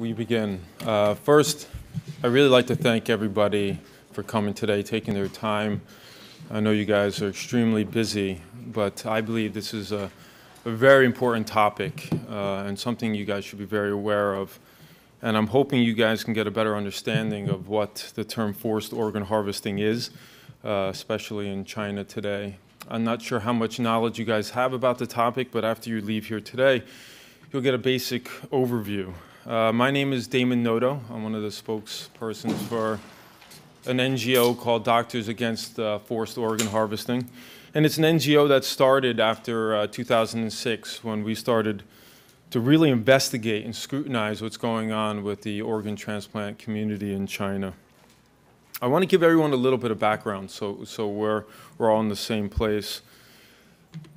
we begin. Uh, first, I really like to thank everybody for coming today, taking their time. I know you guys are extremely busy, but I believe this is a, a very important topic uh, and something you guys should be very aware of. And I'm hoping you guys can get a better understanding of what the term forced organ harvesting is, uh, especially in China today. I'm not sure how much knowledge you guys have about the topic, but after you leave here today, you'll get a basic overview. Uh, my name is Damon Noto. I'm one of the spokespersons for an NGO called Doctors Against uh, Forced Organ Harvesting. And it's an NGO that started after uh, 2006 when we started to really investigate and scrutinize what's going on with the organ transplant community in China. I want to give everyone a little bit of background so, so we're, we're all in the same place.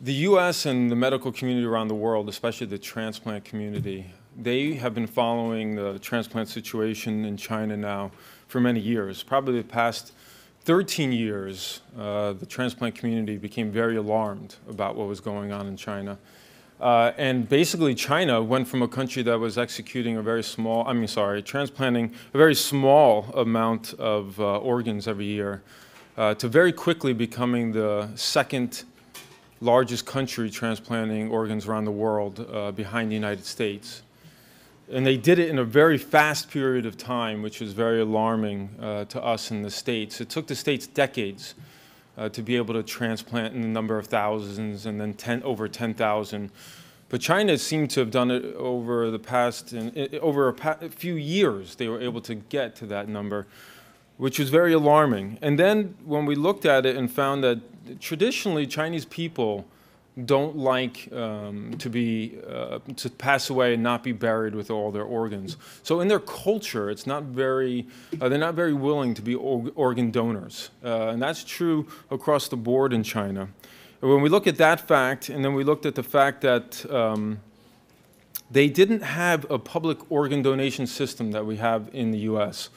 The US and the medical community around the world, especially the transplant community, they have been following the transplant situation in China now for many years. Probably the past 13 years, uh, the transplant community became very alarmed about what was going on in China. Uh, and basically, China went from a country that was executing a very small, I mean, sorry, transplanting a very small amount of uh, organs every year uh, to very quickly becoming the second largest country transplanting organs around the world uh, behind the United States. And they did it in a very fast period of time, which was very alarming uh, to us in the States. It took the States decades uh, to be able to transplant in the number of thousands and then 10, over 10,000. But China seemed to have done it over the past, in, over a, pa a few years, they were able to get to that number, which was very alarming. And then when we looked at it and found that traditionally Chinese people don't like um, to be uh, to pass away and not be buried with all their organs. So in their culture, it's not very uh, they're not very willing to be organ donors, uh, and that's true across the board in China. And when we look at that fact, and then we looked at the fact that um, they didn't have a public organ donation system that we have in the U.S.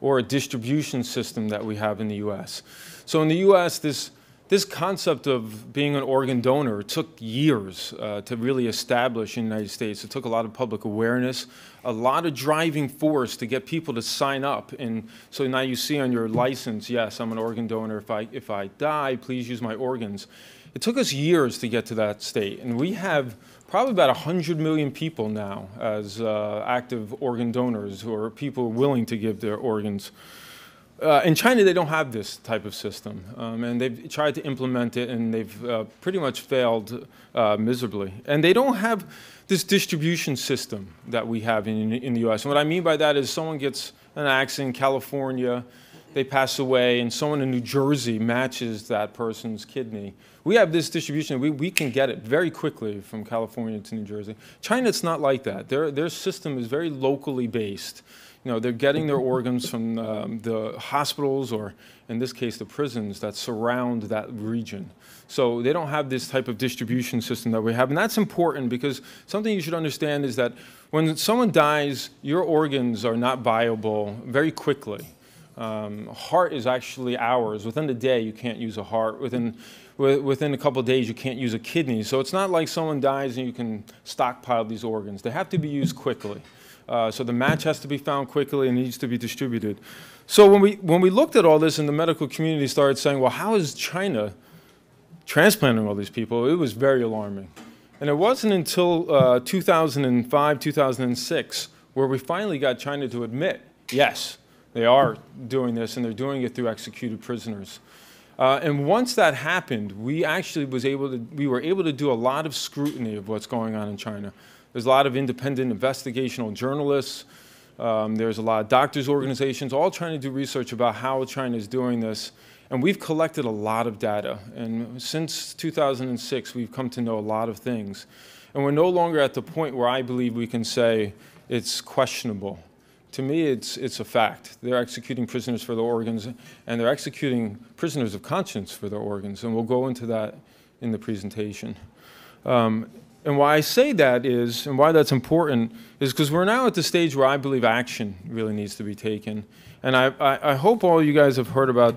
or a distribution system that we have in the U.S. So in the U.S., this this concept of being an organ donor took years uh, to really establish in the United States. It took a lot of public awareness, a lot of driving force to get people to sign up. And so now you see on your license, yes, I'm an organ donor. If I, if I die, please use my organs. It took us years to get to that state. And we have probably about 100 million people now as uh, active organ donors who are people willing to give their organs. Uh, in China, they don't have this type of system, um, and they've tried to implement it, and they've uh, pretty much failed uh, miserably. And they don't have this distribution system that we have in, in the U.S. And what I mean by that is someone gets an accident in California, they pass away, and someone in New Jersey matches that person's kidney. We have this distribution. We, we can get it very quickly from California to New Jersey. China, it's not like that. Their, their system is very locally based you know, they're getting their organs from um, the hospitals or, in this case, the prisons that surround that region. So they don't have this type of distribution system that we have. And that's important because something you should understand is that when someone dies, your organs are not viable very quickly. Um, heart is actually hours. Within the day, you can't use a heart. Within, within a couple days, you can't use a kidney. So it's not like someone dies and you can stockpile these organs. They have to be used quickly. Uh, so the match has to be found quickly and needs to be distributed. So when we, when we looked at all this and the medical community started saying, well, how is China transplanting all these people? It was very alarming. And it wasn't until uh, 2005, 2006, where we finally got China to admit, yes, they are doing this and they're doing it through executed prisoners. Uh, and once that happened, we actually was able to, we were able to do a lot of scrutiny of what's going on in China. There's a lot of independent investigational journalists. Um, there's a lot of doctors' organizations all trying to do research about how China is doing this. And we've collected a lot of data. And since 2006, we've come to know a lot of things. And we're no longer at the point where I believe we can say it's questionable. To me, it's, it's a fact. They're executing prisoners for their organs, and they're executing prisoners of conscience for their organs. And we'll go into that in the presentation. Um, and why I say that is, and why that's important, is because we're now at the stage where I believe action really needs to be taken. And I, I, I, hope all you guys have heard about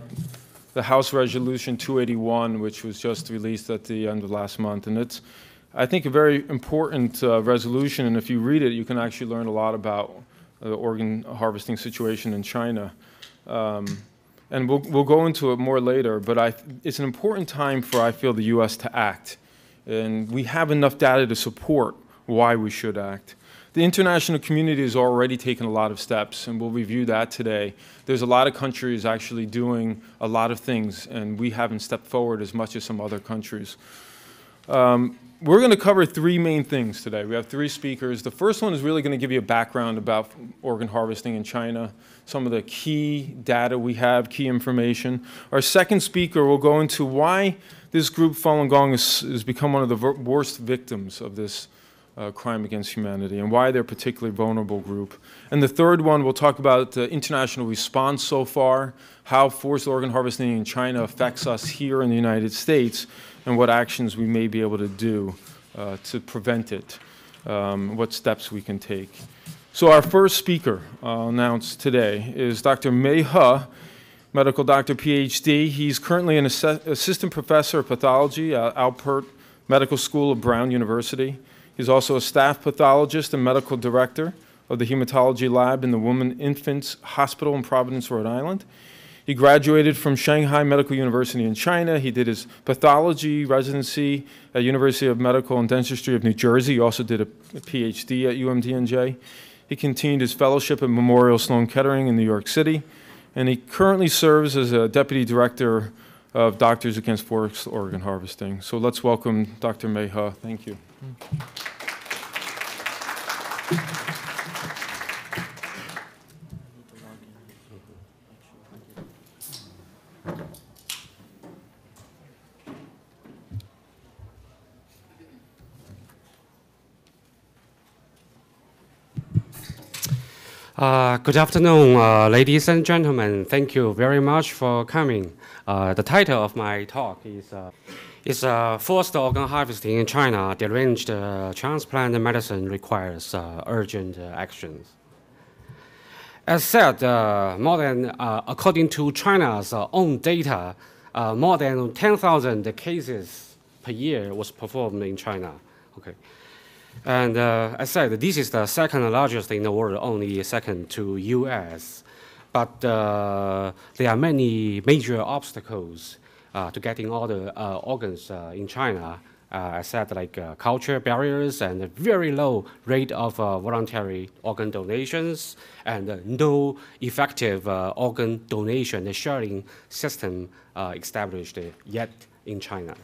the House Resolution 281, which was just released at the end of last month. And it's, I think, a very important uh, resolution. And if you read it, you can actually learn a lot about the organ harvesting situation in China. Um, and we'll, we'll go into it more later, but I, it's an important time for, I feel, the U.S. to act. And we have enough data to support why we should act. The international community has already taken a lot of steps, and we'll review that today. There's a lot of countries actually doing a lot of things, and we haven't stepped forward as much as some other countries. Um, we're going to cover three main things today. We have three speakers. The first one is really going to give you a background about organ harvesting in China, some of the key data we have, key information. Our second speaker will go into why this group, Falun Gong, has, has become one of the worst victims of this uh, crime against humanity and why they're a particularly vulnerable group. And the third one, we'll talk about the international response so far, how forced organ harvesting in China affects us here in the United States, and what actions we may be able to do uh, to prevent it, um, what steps we can take. So our first speaker uh, announced today is Dr. Mei He, medical doctor, PhD. He's currently an ass assistant professor of pathology at Alpert Medical School of Brown University. He's also a staff pathologist and medical director of the hematology lab in the Women Infants Hospital in Providence, Rhode Island. He graduated from Shanghai Medical University in China. He did his pathology residency at University of Medical and Dentistry of New Jersey. He also did a PhD at UMDNJ. He continued his fellowship at Memorial Sloan Kettering in New York City, and he currently serves as a deputy director of Doctors Against Forced Organ Harvesting. So let's welcome Dr. Mei He. Thank you. Uh, good afternoon, uh, ladies and gentlemen. Thank you very much for coming. Uh, the title of my talk is uh, is uh, forced organ harvesting in China. Deranged uh, transplant medicine requires urgent actions. As said, more than according to China's own data, more than 10,000 cases per year was performed in China. Okay. And uh, I said this is the second largest in the world, only second to U.S. But uh, there are many major obstacles uh, to getting all the uh, organs uh, in China. I said like culture barriers and a very low rate of voluntary organ donations and no effective organ donation sharing system established yet in China.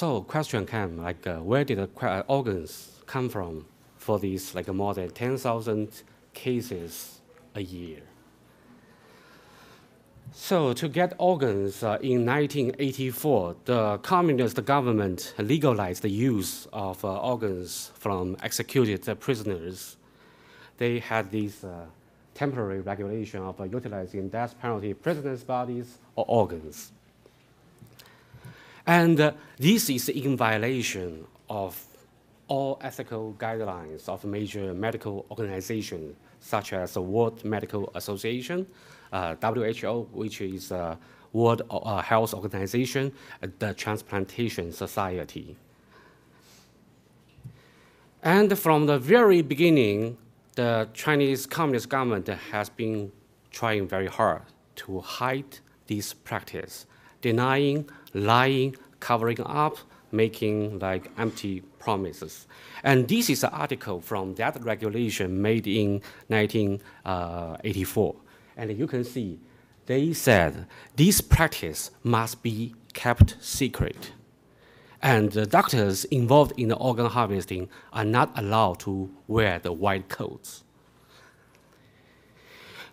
So question came like, uh, where did the organs come from for these like more than 10,000 cases a year? So to get organs uh, in 1984, the communist government legalized the use of uh, organs from executed prisoners. They had this uh, temporary regulation of uh, utilizing death penalty prisoners' bodies or organs. And uh, this is in violation of all ethical guidelines of major medical organizations, such as the World Medical Association, uh, WHO, which is uh, World uh, Health Organization, the Transplantation Society. And from the very beginning, the Chinese Communist government has been trying very hard to hide this practice, denying, lying, covering up, making like empty promises. And this is an article from that regulation made in 1984. Uh, and you can see they said this practice must be kept secret. And the doctors involved in the organ harvesting are not allowed to wear the white coats.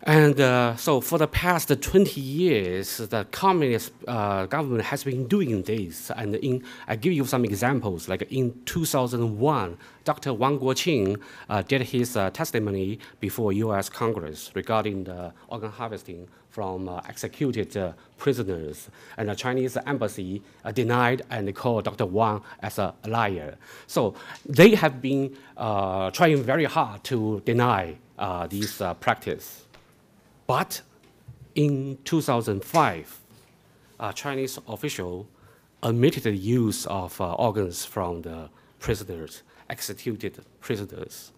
And uh, so for the past 20 years, the communist uh, government has been doing this. And in, I give you some examples. Like in 2001, Dr. Wang Guoqi uh, did his uh, testimony before U.S. Congress regarding the organ harvesting from uh, executed uh, prisoners. And the Chinese embassy denied and called Dr. Wang as a liar. So they have been trying very hard to deny this practice. But in 2005, a Chinese official admitted the use of uh, organs from the prisoners, executed prisoners.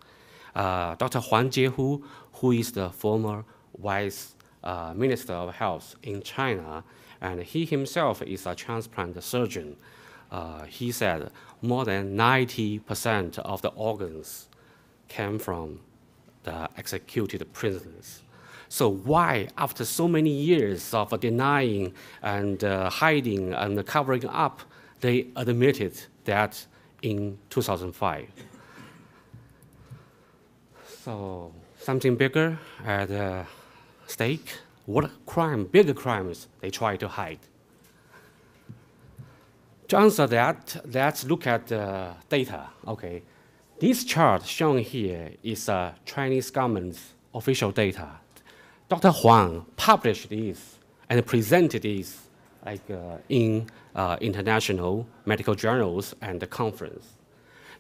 Uh, Dr. Huang Jiefu, who is the former vice uh, minister of health in China, and he himself is a transplant surgeon. Uh, he said more than 90% of the organs came from the executed prisoners. So why, after so many years of denying and uh, hiding and covering up, they admitted that in 2005? So something bigger at uh, stake. What crime, bigger crimes, they try to hide? To answer that, let's look at the data. Okay, this chart shown here is uh, Chinese government's official data. Dr. Huang published this and presented this like uh, in uh, international medical journals and conference.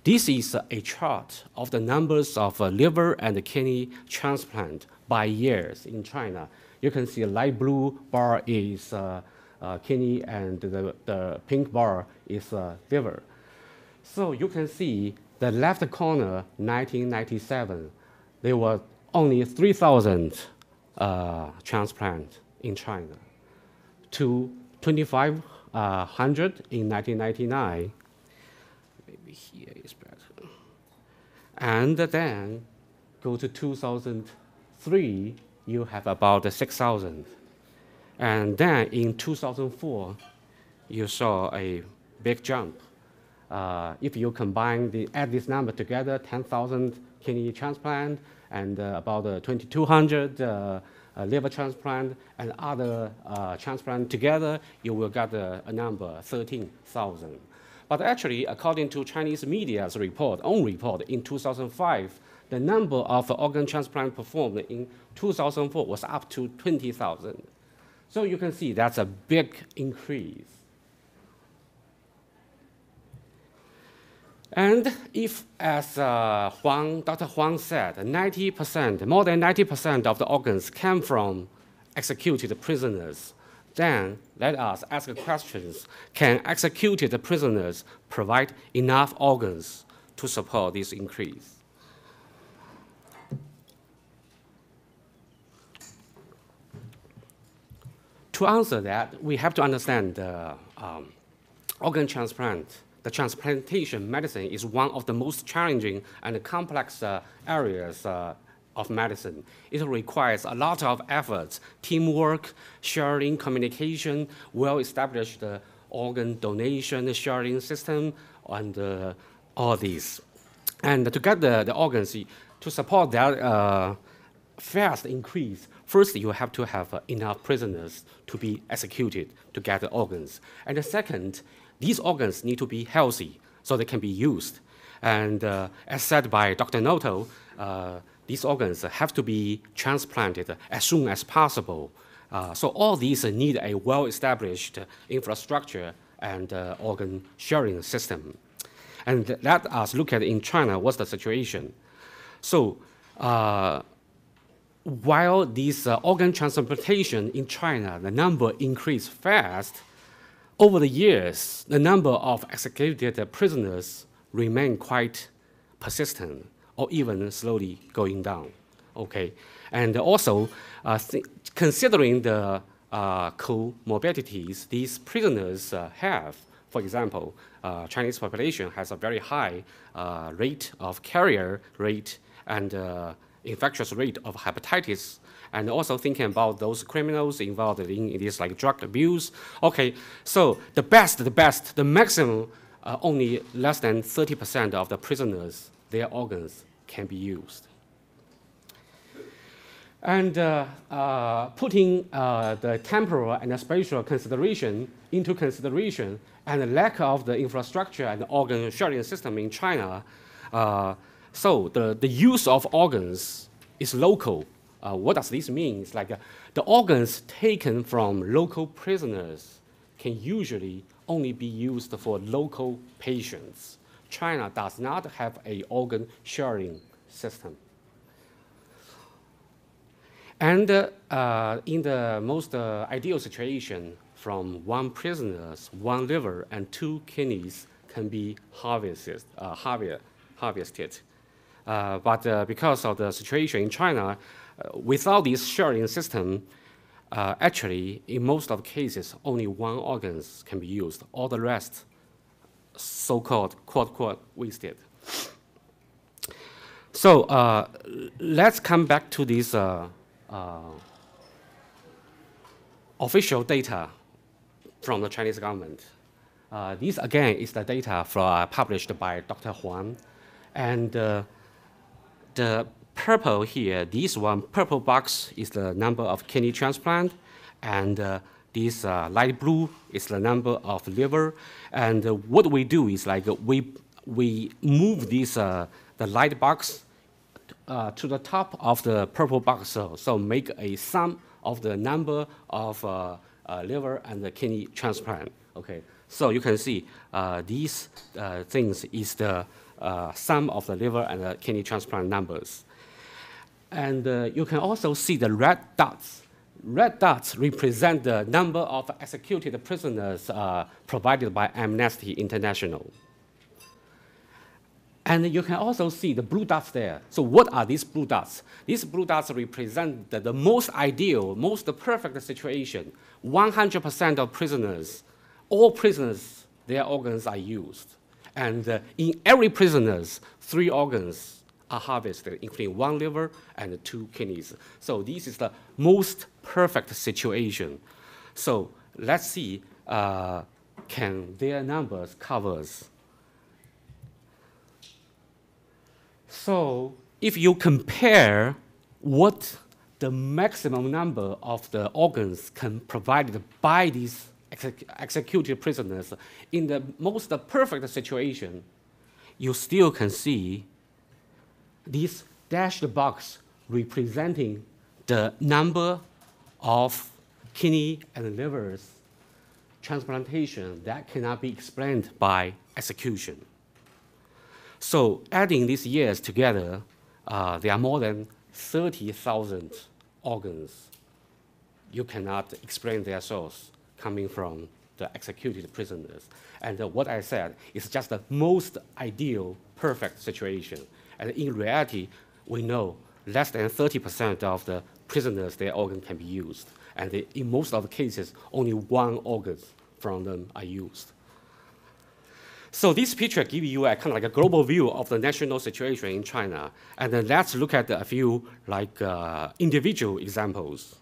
This is a chart of the numbers of uh, liver and kidney transplant by years in China. You can see a light blue bar is uh, uh, kidney and the, the pink bar is uh, liver. So you can see the left corner, 1997, there were only 3,000 uh, transplants in China. To 2,500 in 1999, maybe here is better. And then go to 2003, you have about 6,000. And then in 2004, you saw a big jump. Uh, if you combine the, add this number together, 10,000 kidney transplant and uh, about uh, 2,200 uh, uh, liver transplant and other transplant together, you will get a, a number 13,000. But actually, according to Chinese media's report, own report in 2005, the number of organ transplant performed in 2004 was up to 20,000. So you can see that's a big increase. And if, as uh, Huang, Dr. Huang said, 90%, more than 90% of the organs came from executed prisoners, then let us ask questions. Can executed prisoners provide enough organs to support this increase? To answer that, we have to understand the um, organ transplant. The transplantation medicine is one of the most challenging and complex uh, areas uh, of medicine. It requires a lot of efforts, teamwork, sharing, communication, well-established uh, organ donation sharing system, and uh, all these. And to get the, the organs, to support that uh, fast increase, first you have to have enough prisoners to be executed to get the organs. And the second, these organs need to be healthy so they can be used. And uh, as said by Dr. Noto, uh, these organs have to be transplanted as soon as possible. Uh, so all these need a well-established infrastructure and uh, organ sharing system. And let us look at in China, what's the situation. So uh, while this uh, organ transplantation in China, the number increased fast, over the years, the number of executed prisoners remained quite persistent or even slowly going down. Okay, and also uh, considering the uh, comorbidities these prisoners uh, have, for example, uh, Chinese population has a very high uh, rate of carrier rate and uh, infectious rate of hepatitis and also thinking about those criminals involved in, this like drug abuse. Okay, so the best, the best, the maximum, uh, only less than 30% of the prisoners, their organs can be used. And uh, uh, putting uh, the temporal and the spatial consideration into consideration and the lack of the infrastructure and the organ sharing system in China, uh, so the, the use of organs is local. Uh, what does this mean? It's like uh, the organs taken from local prisoners can usually only be used for local patients. China does not have a organ sharing system. And uh, in the most uh, ideal situation, from one prisoner, one liver, and two kidneys can be harvested, uh, harvested. Uh, but uh, because of the situation in China, uh, without this sharing system, actually, in most of cases, only one organ can be used. All the rest, so-called quote quote wasted. So uh, let's come back to this uh, uh, official data from the Chinese government. This again is the data for, published by Dr. Huang, and the purple here, this one purple box is the number of kidney transplant, and uh, this uh, light blue is the number of liver. And uh, what we do is like we we move this uh, the light box uh, to the top of the purple box, so, so make a sum of the number of uh, liver and the kidney transplant. Okay, so you can see these things is the sum of the liver and the kidney transplant numbers. And uh, you can also see the red dots. Red dots represent the number of executed prisoners uh, provided by Amnesty International. And you can also see the blue dots there. So what are these blue dots? These blue dots represent the, the most ideal, most perfect situation. 100% of prisoners, all prisoners, their organs are used. And uh, in every prisoners, three organs are harvested, including one liver and two kidneys. So this is the most perfect situation. So let's see, uh, can their numbers covers? So if you compare what the maximum number of the organs can provided by these executed prisoners in the most perfect situation, you still can see this dashed box representing the number of kidney and livers transplantation that cannot be explained by execution. So adding these years together, uh, there are more than 30,000 organs. You cannot explain their source coming from the executed prisoners. And uh, what I said is just the most ideal, perfect situation. And in reality, we know less than 30% of the prisoners, their organ can be used. And in most of the cases, only one organ from them are used. So this picture gives you a kind of like a global view of the national situation in China. And then let's look at a few like uh, individual examples.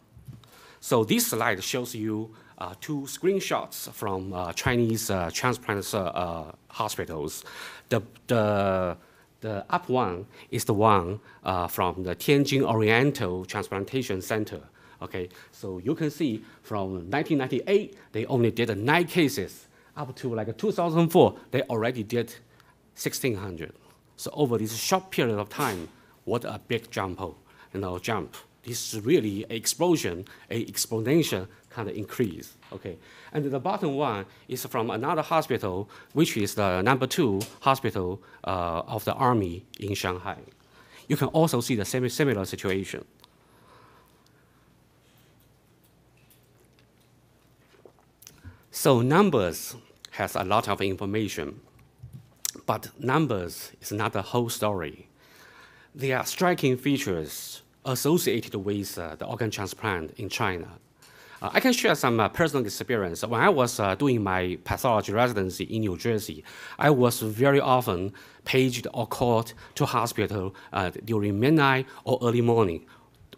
So this slide shows you two screenshots from uh, Chinese uh, transplant hospitals. The, the, the up one is the one from the Tianjin Oriental Transplantation Center. Okay, so you can see from 1998, they only did nine cases. Up to like 2004, they already did 1,600. So over this short period of time, what a big jump, you know, jump. Is really an explosion, a exponential kind of increase. Okay, and the bottom one is from another hospital, which is the number two hospital uh, of the army in Shanghai. You can also see the same similar situation. So numbers has a lot of information, but numbers is not the whole story. There are striking features associated with uh, the organ transplant in China. Uh, I can share some uh, personal experience. When I was uh, doing my pathology residency in New Jersey, I was very often paged or called to hospital uh, during midnight or early morning.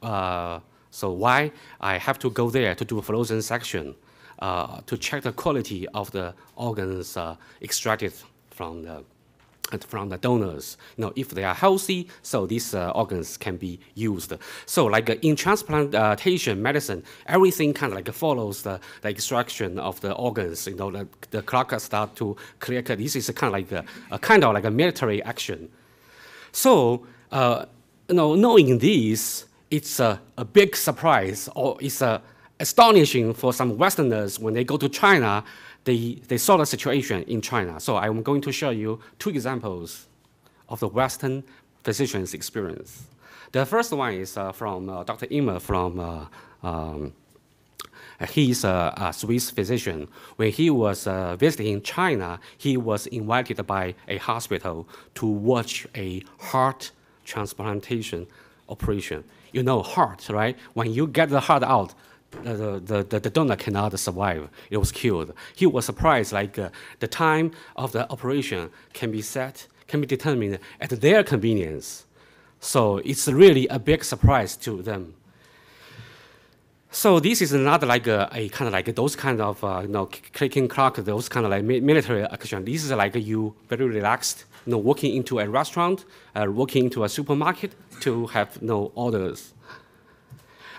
Uh, so why? I have to go there to do a frozen section to check the quality of the organs extracted from the from the donors. You know, if they are healthy, so these uh, organs can be used. So like uh, in transplantation medicine, everything kind of like follows the, the extraction of the organs. You know, the, the clock start to clear. This is kind of like a, a kind of like a military action. So, uh, you know, knowing this, it's a, a big surprise or it's a astonishing for some Westerners when they go to China they, saw the situation in China. So I'm going to show you two examples of the Western physician's experience. The first one is uh, from uh, Dr. Immer from uh, um, he is a, a, Swiss physician. When he was uh, visiting China, he was invited by a hospital to watch a heart transplantation operation. You know, heart, right? When you get the heart out, the, the, the, donor cannot survive. It was killed. He was surprised, like uh, the time of the operation can be set, can be determined at their convenience. So it's really a big surprise to them. So this is not like a, a kind of like those kind of uh, you know clicking clock, those kind of like military action. This is like you very relaxed, you know, walking into a restaurant, uh, walking into a supermarket to have you know orders.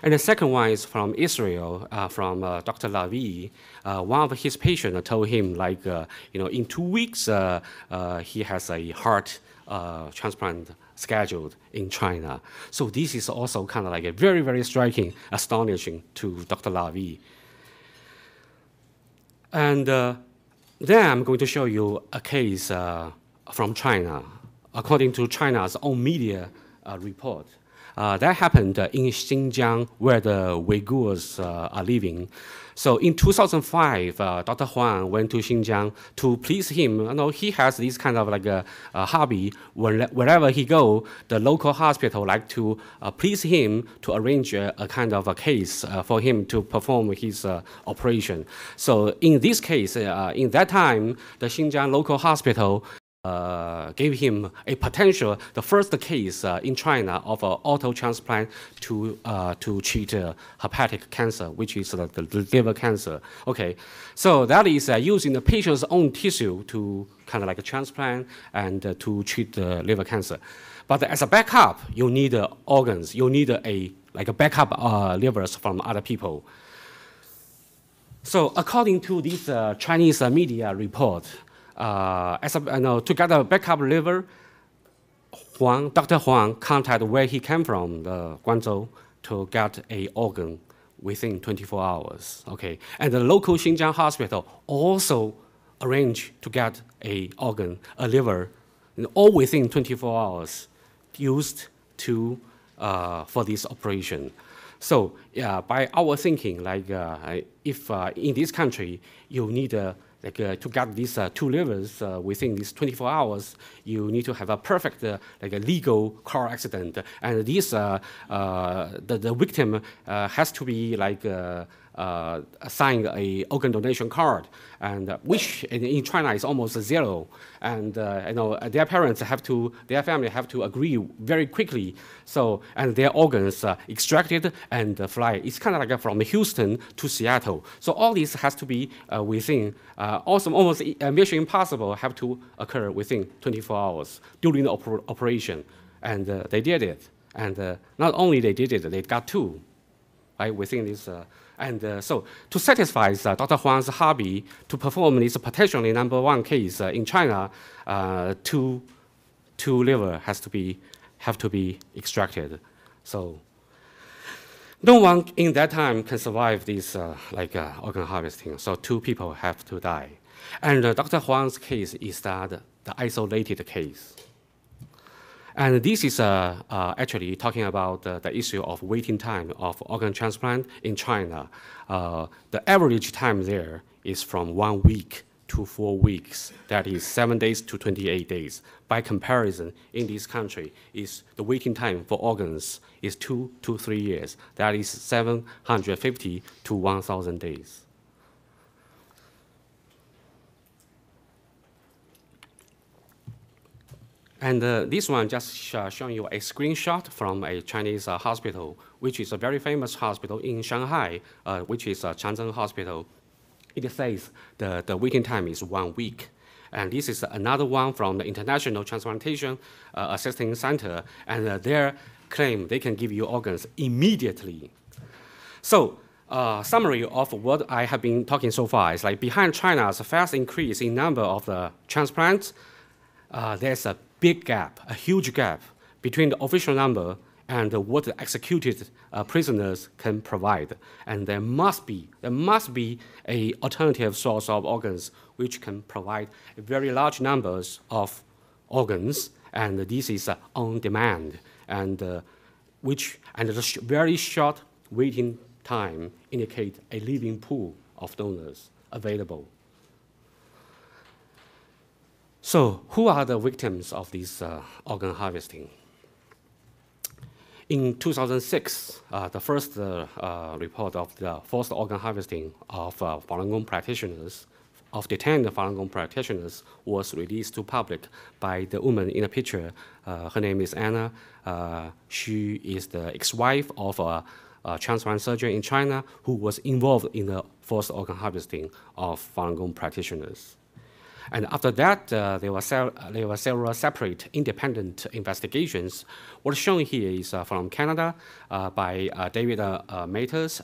And the second one is from Israel, uh, from uh, Dr. Lavee. Uh, one of his patients told him, like, uh, you know, in two weeks uh, uh, he has a heart transplant scheduled in China. So this is also kind of like a very, very striking, astonishing to Dr. Lavee. And then I'm going to show you a case from China, according to China's own media report. Uh, that happened in Xinjiang, where the Uyghurs uh, are living. So in 2005, uh, Dr. Huang went to Xinjiang to please him. You know, he has this kind of like a, a hobby. When, wherever he go, the local hospital like to uh, please him to arrange a, a, kind of a case for him to perform his operation. So in this case, in that time, the Xinjiang local hospital uh, gave him a potential, the first case uh, in China of an auto transplant to, uh, to treat uh, hepatic cancer, which is the, the, liver cancer. Okay, so that is uh, using the patient's own tissue to kind of like a transplant and uh, to treat the liver cancer. But as a backup, you need organs, you need a like a backup livers from other people. So according to this Chinese media report, uh, as a, you know, to get a backup liver, Huang, Dr. Huang contacted where he came from, the Guangzhou, to get a organ within 24 hours. Okay, and the local Xinjiang hospital also arranged to get a organ, a liver, all within 24 hours, used to uh, for this operation. So yeah, by our thinking, like uh, if uh, in this country you need a like uh, to get these uh, two livers uh, within these 24 hours, you need to have a perfect like a legal car accident, and this the, the victim has to be like uh, sign a organ donation card, and uh, which in, in, China is almost zero. And uh, you know their parents have to, their family have to agree very quickly. So and their organs uh, extracted and uh, fly. It's kind of like from Houston to Seattle. So all this has to be uh, within. also, almost mission impossible have to occur within 24 hours during the oper operation, and they did it. And not only they did it, they got two, right within this. And uh, so to satisfy uh, Dr. Huang's hobby to perform this potentially number one case uh, in China, uh, two, two liver has to be, have to be extracted. So no one in that time can survive this uh, like uh, organ harvesting. So two people have to die. And Dr. Huang's case is that the isolated case. And this is uh, uh, actually talking about uh, the issue of waiting time of organ transplant in China. Uh, the average time there is from one week to four weeks. That is seven days to 28 days. By comparison, in this country, is the waiting time for organs is two to three years. That is 750 to 1,000 days. And uh, this one just sh showing you a screenshot from a Chinese uh, hospital, which is a very famous hospital in Shanghai, uh, which is uh, Changzheng Hospital. It says the, the waiting time is one week. And this is another one from the International Transplantation uh, Assisting Center, and uh, their claim they can give you organs immediately. So uh, summary of what I have been talking so far is like behind China's fast increase in number of the transplants, uh, there's a big gap, a huge gap between the official number and what the executed uh, prisoners can provide. And there must be, there must be a alternative source of organs which can provide very large numbers of organs, and this is uh, on demand, and uh, which and the sh very short waiting time indicate a living pool of donors available. So, who are the victims of this uh, organ harvesting? In 2006, uh, the first uh, uh, report of the forced organ harvesting of uh, Falun Gong practitioners, of detained Falun Gong practitioners, was released to public by the woman in the picture. Uh, her name is Anna. She is the ex-wife of a, a, transplant surgeon in China who was involved in the forced organ harvesting of Falun Gong practitioners. And after that, uh, there, were there were several separate independent investigations. What's shown here is uh, from Canada uh, by uh, David uh, uh, Matas,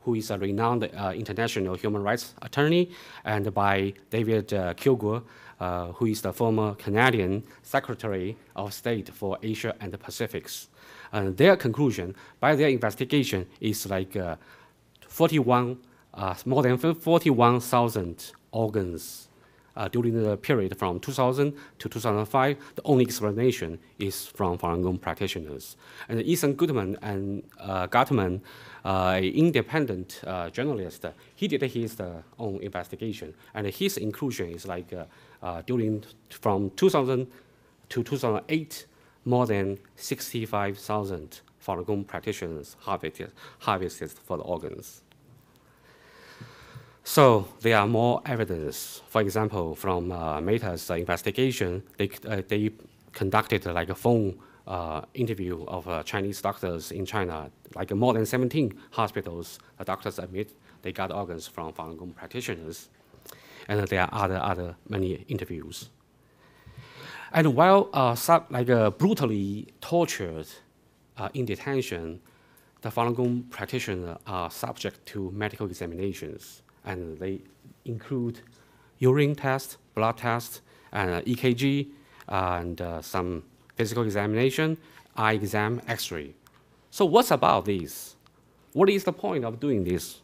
who is a renowned international human rights attorney, and by David uh, Kilgour, who is the former Canadian Secretary of State for Asia and the Pacifics. And their conclusion, by their investigation, is like 41, more than 41,000 organs uh, during the period from 2000 to 2005, the only explanation is from Falun Gong practitioners. And Ethan Gutmann and uh, Gutmann, uh, an independent uh, journalist, he did his uh, own investigation, and his inclusion is like uh, uh, during from 2000 to 2008, more than 65,000 Falun Gong practitioners harvested, harvested for the organs. So there are more evidence. For example, from uh, Matas' uh, investigation, they, uh, they conducted like a phone uh, interview of uh, Chinese doctors in China, like more than 17 hospitals. The doctors admit they got organs from Falun Gong practitioners, and there are other other many interviews. And while uh, sub, like brutally tortured in detention, the Falun Gong practitioners are subject to medical examinations and they include urine test, blood test, and EKG, and uh, some physical examination, eye exam, X-ray. So what's about this? What is the point of doing this?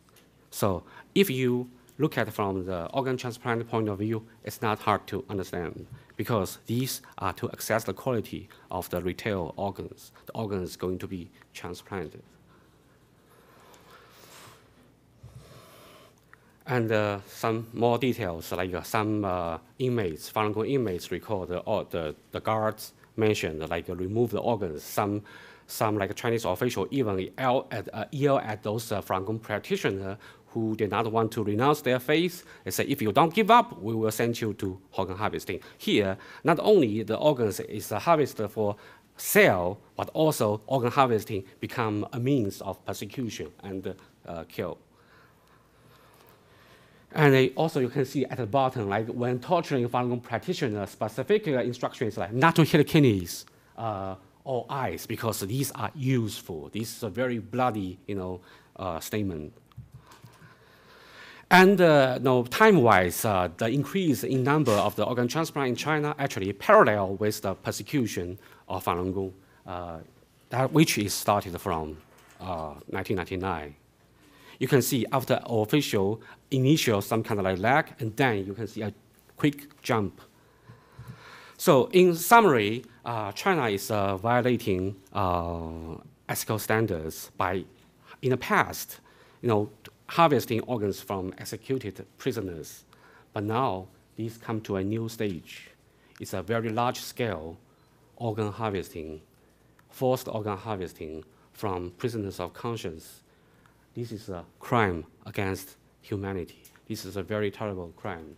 So if you look at from the organ transplant point of view, it's not hard to understand because these are to assess the quality of the retail organs. The organ is going to be transplanted. And uh, some more details, like uh, some uh, inmates, Falun Gong inmates record the, the, the guards mentioned, like remove the organs. Some, some like Chinese official even yell at, uh, yell at those uh, Falun Gong practitioners who did not want to renounce their faith. They say, if you don't give up, we will send you to organ harvesting. Here, not only the organs is harvested for sale, but also organ harvesting become a means of persecution and uh, kill. And also you can see at the bottom, like when torturing Falun Gong practitioners, specific instruction is like not to hit kidneys uh, or eyes because these are useful. This is a very bloody, you know, uh, statement. And uh, no, time-wise, uh, the increase in number of the organ transplant in China actually parallel with the persecution of Falun Gong, uh, that, which is started from 1999. Uh, you can see after official initial some kind of like lag, and then you can see a quick jump. So in summary, uh, China is uh, violating uh, ethical standards by, in the past, you know, harvesting organs from executed prisoners. But now, these come to a new stage. It's a very large-scale organ harvesting, forced organ harvesting from prisoners of conscience this is a crime against humanity. This is a very terrible crime.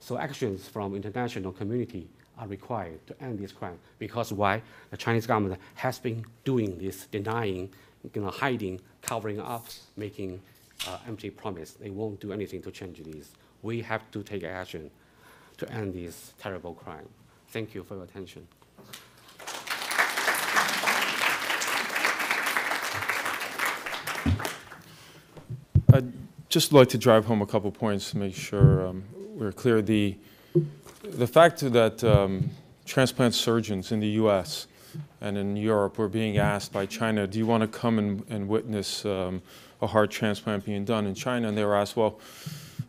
So actions from international community are required to end this crime. Because why? The Chinese government has been doing this, denying, you know, hiding, covering up, making uh, empty promise. They won't do anything to change this. We have to take action to end this terrible crime. Thank you for your attention. I'd just like to drive home a couple points to make sure um, we're clear. The, the fact that um, transplant surgeons in the U.S. and in Europe were being asked by China, do you want to come and, and witness um, a heart transplant being done in China? And they were asked, well,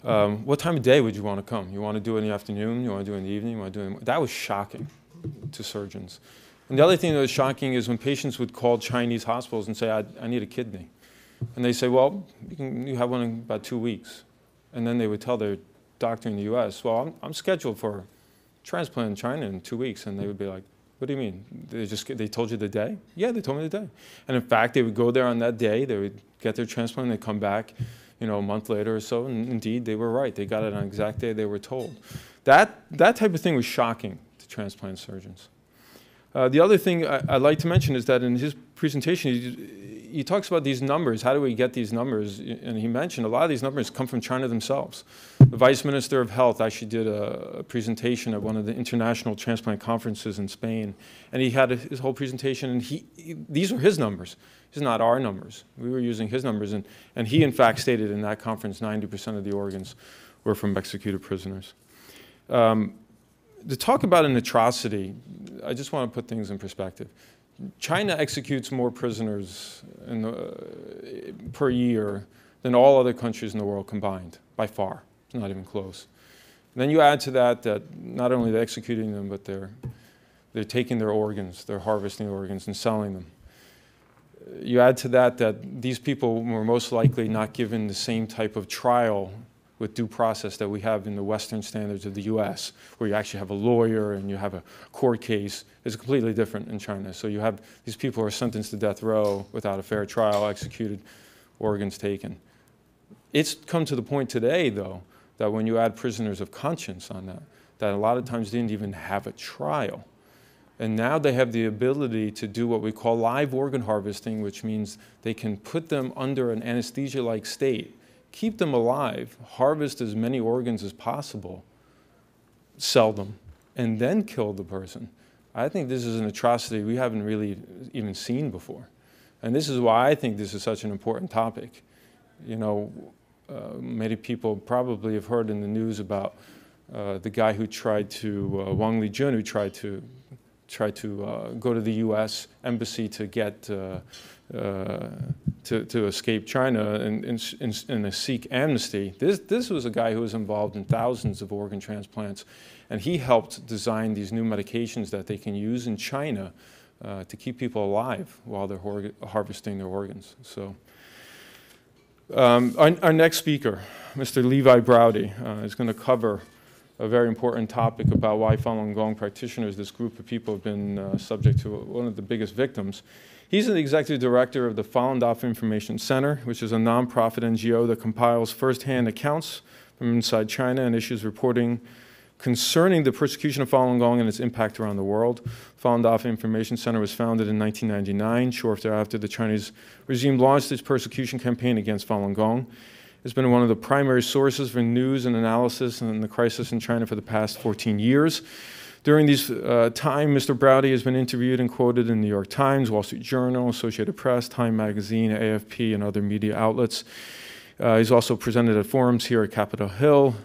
um, what time of day would you want to come? You want to do it in the afternoon? You want to do it in the evening? You want to do it That was shocking to surgeons. And the other thing that was shocking is when patients would call Chinese hospitals and say, I, I need a kidney And they say, well, you, can, you have one in about two weeks. And then they would tell their doctor in the US, well, I'm, I'm scheduled for transplant in China in two weeks. And they would be like, what do you mean? They just they told you the day? Yeah, they told me the day. And in fact, they would go there on that day. They would get their transplant. They'd come back, you know, a month later or so. And indeed, they were right. They got it on the exact day they were told. That that type of thing was shocking to transplant surgeons. Uh, the other thing I, would like to mention is that in his presentation, he, he, talks about these numbers. How do we get these numbers? And he mentioned a lot of these numbers come from China themselves. The Vice Minister of Health actually did a, a presentation at one of the international transplant conferences in Spain, and he had a, his whole presentation, and he, he, these were his numbers. These are not our numbers. We were using his numbers, and, and he, in fact, stated in that conference 90% of the organs were from executed prisoners. Um, to talk about an atrocity, I just want to put things in perspective. China executes more prisoners the, uh, per year than all other countries in the world combined, by far. It's not even close. And then you add to that that not only they're executing them, but they're, they're taking their organs, they're harvesting organs and selling them. You add to that that these people were most likely not given the same type of trial with due process that we have in the Western standards of the US, where you actually have a lawyer and you have a court case, is completely different in China. So you have these people who are sentenced to death row without a fair trial, executed, organs taken. It's come to the point today, though, that when you add prisoners of conscience on that, that a lot of times didn't even have a trial. And now they have the ability to do what we call live organ harvesting, which means they can put them under an anesthesia like state keep them alive, harvest as many organs as possible, sell them, and then kill the person. I think this is an atrocity we haven't really even seen before. And this is why I think this is such an important topic. You know, uh, many people probably have heard in the news about uh, the guy who tried to, uh, Wang Lijun, who tried to, tried to uh, go to the U.S. embassy to get uh, uh, to, to escape China and, and, and, seek amnesty. This, this was a guy who was involved in thousands of organ transplants, and he helped design these new medications that they can use in China uh, to keep people alive while they're harvesting their organs. So, um, our, our, next speaker, Mr. Levi Browde, uh, is going to cover a very important topic about why Falun Gong practitioners, this group of people, have been uh, subject to one of the biggest victims. He's the executive director of the Falun Dafa Information Center, which is a nonprofit NGO that compiles firsthand accounts from inside China and issues reporting concerning the persecution of Falun Gong and its impact around the world. Falun Dafa Information Center was founded in 1999, shortly after the Chinese regime launched its persecution campaign against Falun Gong. It's been one of the primary sources for news and analysis on the crisis in China for the past 14 years. During this uh, time, Mr. Browde has been interviewed and quoted in the New York Times, Wall Street Journal, Associated Press, Time Magazine, AFP, and other media outlets. Uh, he's also presented at forums here at Capitol Hill.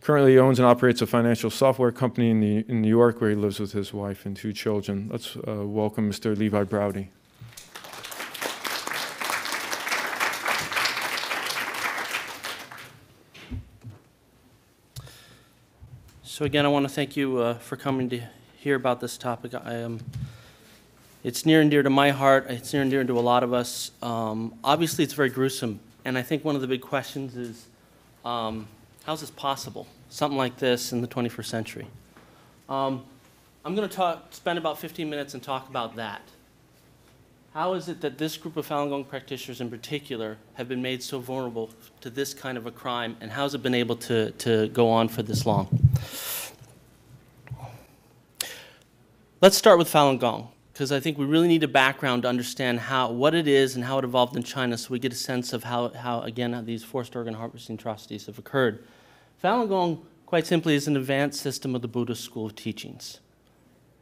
Currently, owns and operates a financial software company in, the, in New York where he lives with his wife and two children. Let's uh, welcome Mr. Levi Browde. So again, I want to thank you uh, for coming to hear about this topic. I am. It's near and dear to my heart. It's near and dear to a lot of us. Um, obviously, it's very gruesome, and I think one of the big questions is, um, how is this possible? Something like this in the 21st century. Um, I'm going to talk, spend about 15 minutes and talk about that. How is it that this group of Falun Gong practitioners in particular have been made so vulnerable to this kind of a crime, and how has it been able to, to go on for this long? Let's start with Falun Gong, because I think we really need a background to understand how, what it is and how it evolved in China so we get a sense of how, how again, how these forced organ harvesting atrocities have occurred. Falun Gong, quite simply, is an advanced system of the Buddhist school of teachings.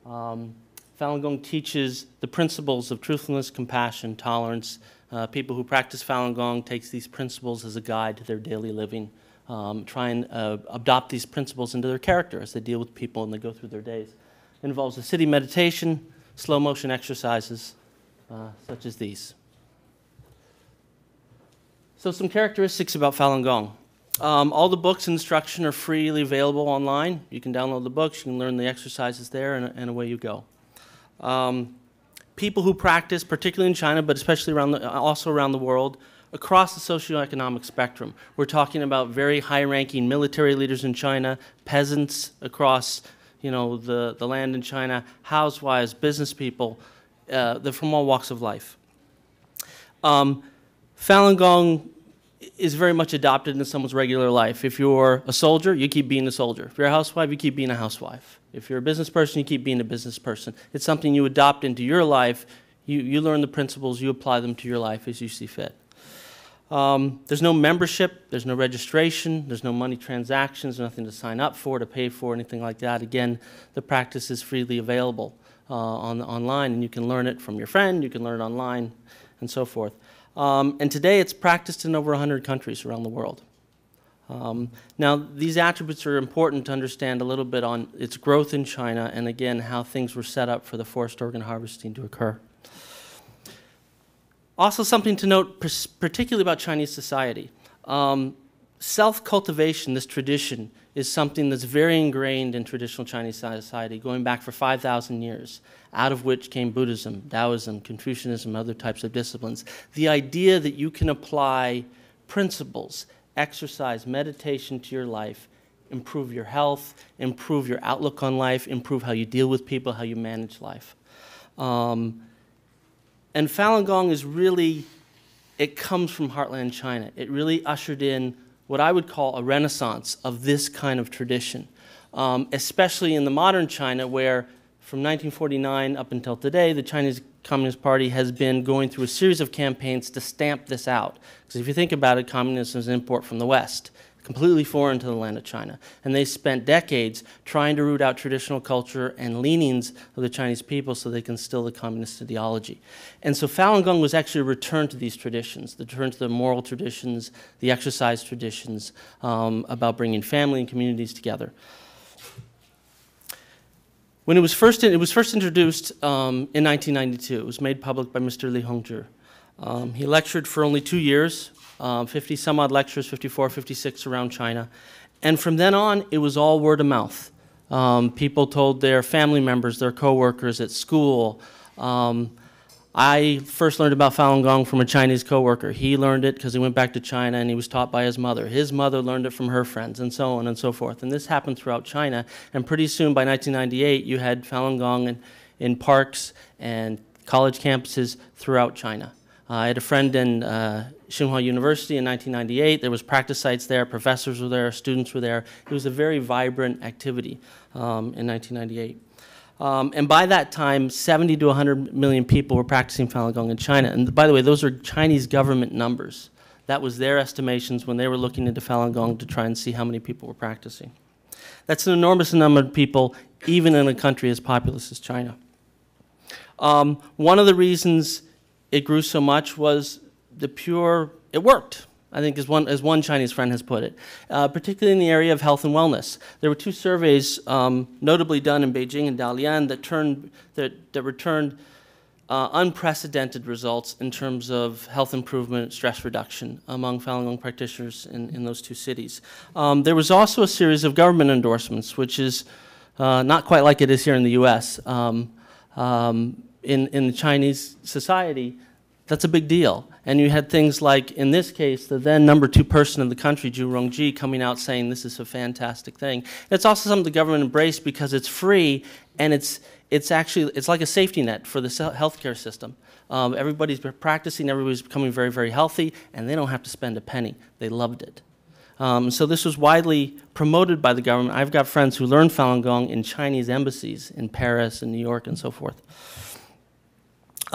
Um, Falun Gong teaches the principles of truthfulness, compassion, tolerance. Uh, people who practice Falun Gong takes these principles as a guide to their daily living, um, try and uh, adopt these principles into their character as they deal with people and they go through their days It involves a sitting meditation, slow motion exercises, uh, such as these. So, some characteristics about Falun Gong. Um, all the books and instruction are freely available online. You can download the books, you can learn the exercises there, and, and away you go. Um, people who practice, particularly in China, but especially around the, also around the world, across the socioeconomic spectrum. We're talking about very high-ranking military leaders in China, peasants across, you know, the, the land in China, housewives, business people, uh, they're from all walks of life. Um, Falun Gong is very much adopted into someone's regular life. If you're a soldier, you keep being a soldier. If you're a housewife, you keep being a housewife. If you're a business person, you keep being a business person. It's something you adopt into your life. You, you learn the principles, you apply them to your life as you see fit. Um, there's no membership, there's no registration, there's no money transactions, nothing to sign up for, to pay for, anything like that. Again, the practice is freely available uh, on, online, and you can learn it from your friend, you can learn it online, and so forth. Um, and today it's practiced in over 100 countries around the world. Um, now, these attributes are important to understand a little bit on its growth in China and again how things were set up for the forced organ harvesting to occur. Also, something to note, particularly about Chinese society. Um, Self cultivation, this tradition, is something that's very ingrained in traditional Chinese society, going back for 5,000 years out of which came Buddhism, Taoism, Confucianism, other types of disciplines. The idea that you can apply principles, exercise, meditation to your life, improve your health, improve your outlook on life, improve how you deal with people, how you manage life. Um, and Falun Gong is really, it comes from Heartland China. It really ushered in what I would call a renaissance of this kind of tradition, um, especially in the modern China where from 1949 up until today, the Chinese Communist Party has been going through a series of campaigns to stamp this out. Because if you think about it, communism is an import from the West, completely foreign to the land of China. And they spent decades trying to root out traditional culture and leanings of the Chinese people so they can instill the communist ideology. And so Falun Gong was actually a return to these traditions, the return to the moral traditions, the exercise traditions um, about bringing family and communities together. When it was first, in, it was first introduced um, in 1992, it was made public by Mr. Li Hongzhi. Um, he lectured for only two years, um, 50 some odd lectures, 54, 56 around China. And from then on, it was all word of mouth. Um, people told their family members, their coworkers at school, um, I first learned about Falun Gong from a Chinese coworker. He learned it because he went back to China and he was taught by his mother. His mother learned it from her friends, and so on and so forth. And this happened throughout China. And pretty soon, by 1998, you had Falun Gong in, in parks and college campuses throughout China. Uh, I had a friend in uh, University in 1998. There was practice sites there, professors were there, students were there. It was a very vibrant activity um, in 1998. Um, and by that time, 70 to 100 million people were practicing Falun Gong in China. And by the way, those are Chinese government numbers. That was their estimations when they were looking into Falun Gong to try and see how many people were practicing. That's an enormous number of people, even in a country as populous as China. Um, one of the reasons it grew so much was the pure, it worked. I think as one, as one Chinese friend has put it, uh, particularly in the area of health and wellness. There were two surveys um, notably done in Beijing and Dalian that, turned, that, that returned uh, unprecedented results in terms of health improvement, stress reduction among Falun Gong practitioners in, in those two cities. Um, there was also a series of government endorsements, which is uh, not quite like it is here in the U.S. Um, um, in, in the Chinese society, that's a big deal. And you had things like, in this case, the then number two person in the country, Zhu Rongji, coming out saying this is a fantastic thing. And it's also something the government embraced because it's free and it's, it's actually, it's like a safety net for the healthcare system. Um, everybody's practicing, everybody's becoming very, very healthy, and they don't have to spend a penny. They loved it. Um, so this was widely promoted by the government. I've got friends who learned Falun Gong in Chinese embassies in Paris and New York and so forth.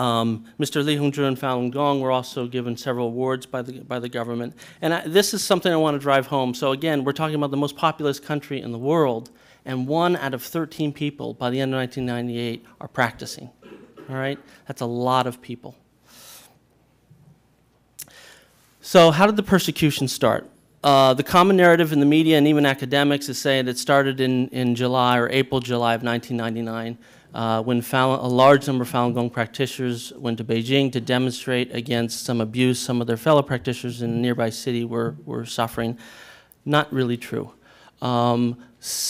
Um, Mr. Li Hongzhi and Falun Gong were also given several awards by the, by the government. And I, this is something I want to drive home. So again, we're talking about the most populous country in the world, and one out of 13 people by the end of 1998 are practicing. All right? That's a lot of people. So how did the persecution start? Uh, the common narrative in the media and even academics is saying it started in, in July or April, July of 1999 uh, when Falun, a large number of Falun Gong practitioners went to Beijing to demonstrate against some abuse some of their fellow practitioners in a nearby city were, were suffering. Not really true. Um,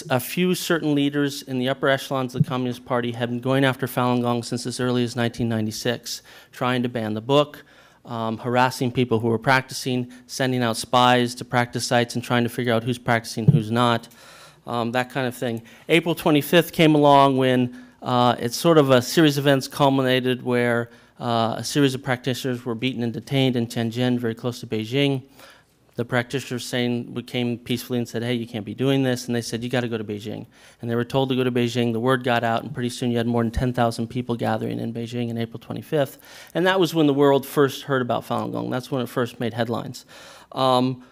a few certain leaders in the upper echelons of the Communist Party had been going after Falun Gong since as early as 1996, trying to ban the book, um, harassing people who were practicing, sending out spies to practice sites and trying to figure out who's practicing, who's not, um, that kind of thing. April 25th came along when uh, it's sort of a series of events culminated where uh, a series of practitioners were beaten and detained in Tianjin, very close to Beijing. The practitioners saying we came peacefully and said, "Hey, you can't be doing this," and they said, "You got to go to Beijing." And they were told to go to Beijing. The word got out, and pretty soon you had more than 10,000 people gathering in Beijing on April 25th. And that was when the world first heard about Falun Gong. That's when it first made headlines. Um,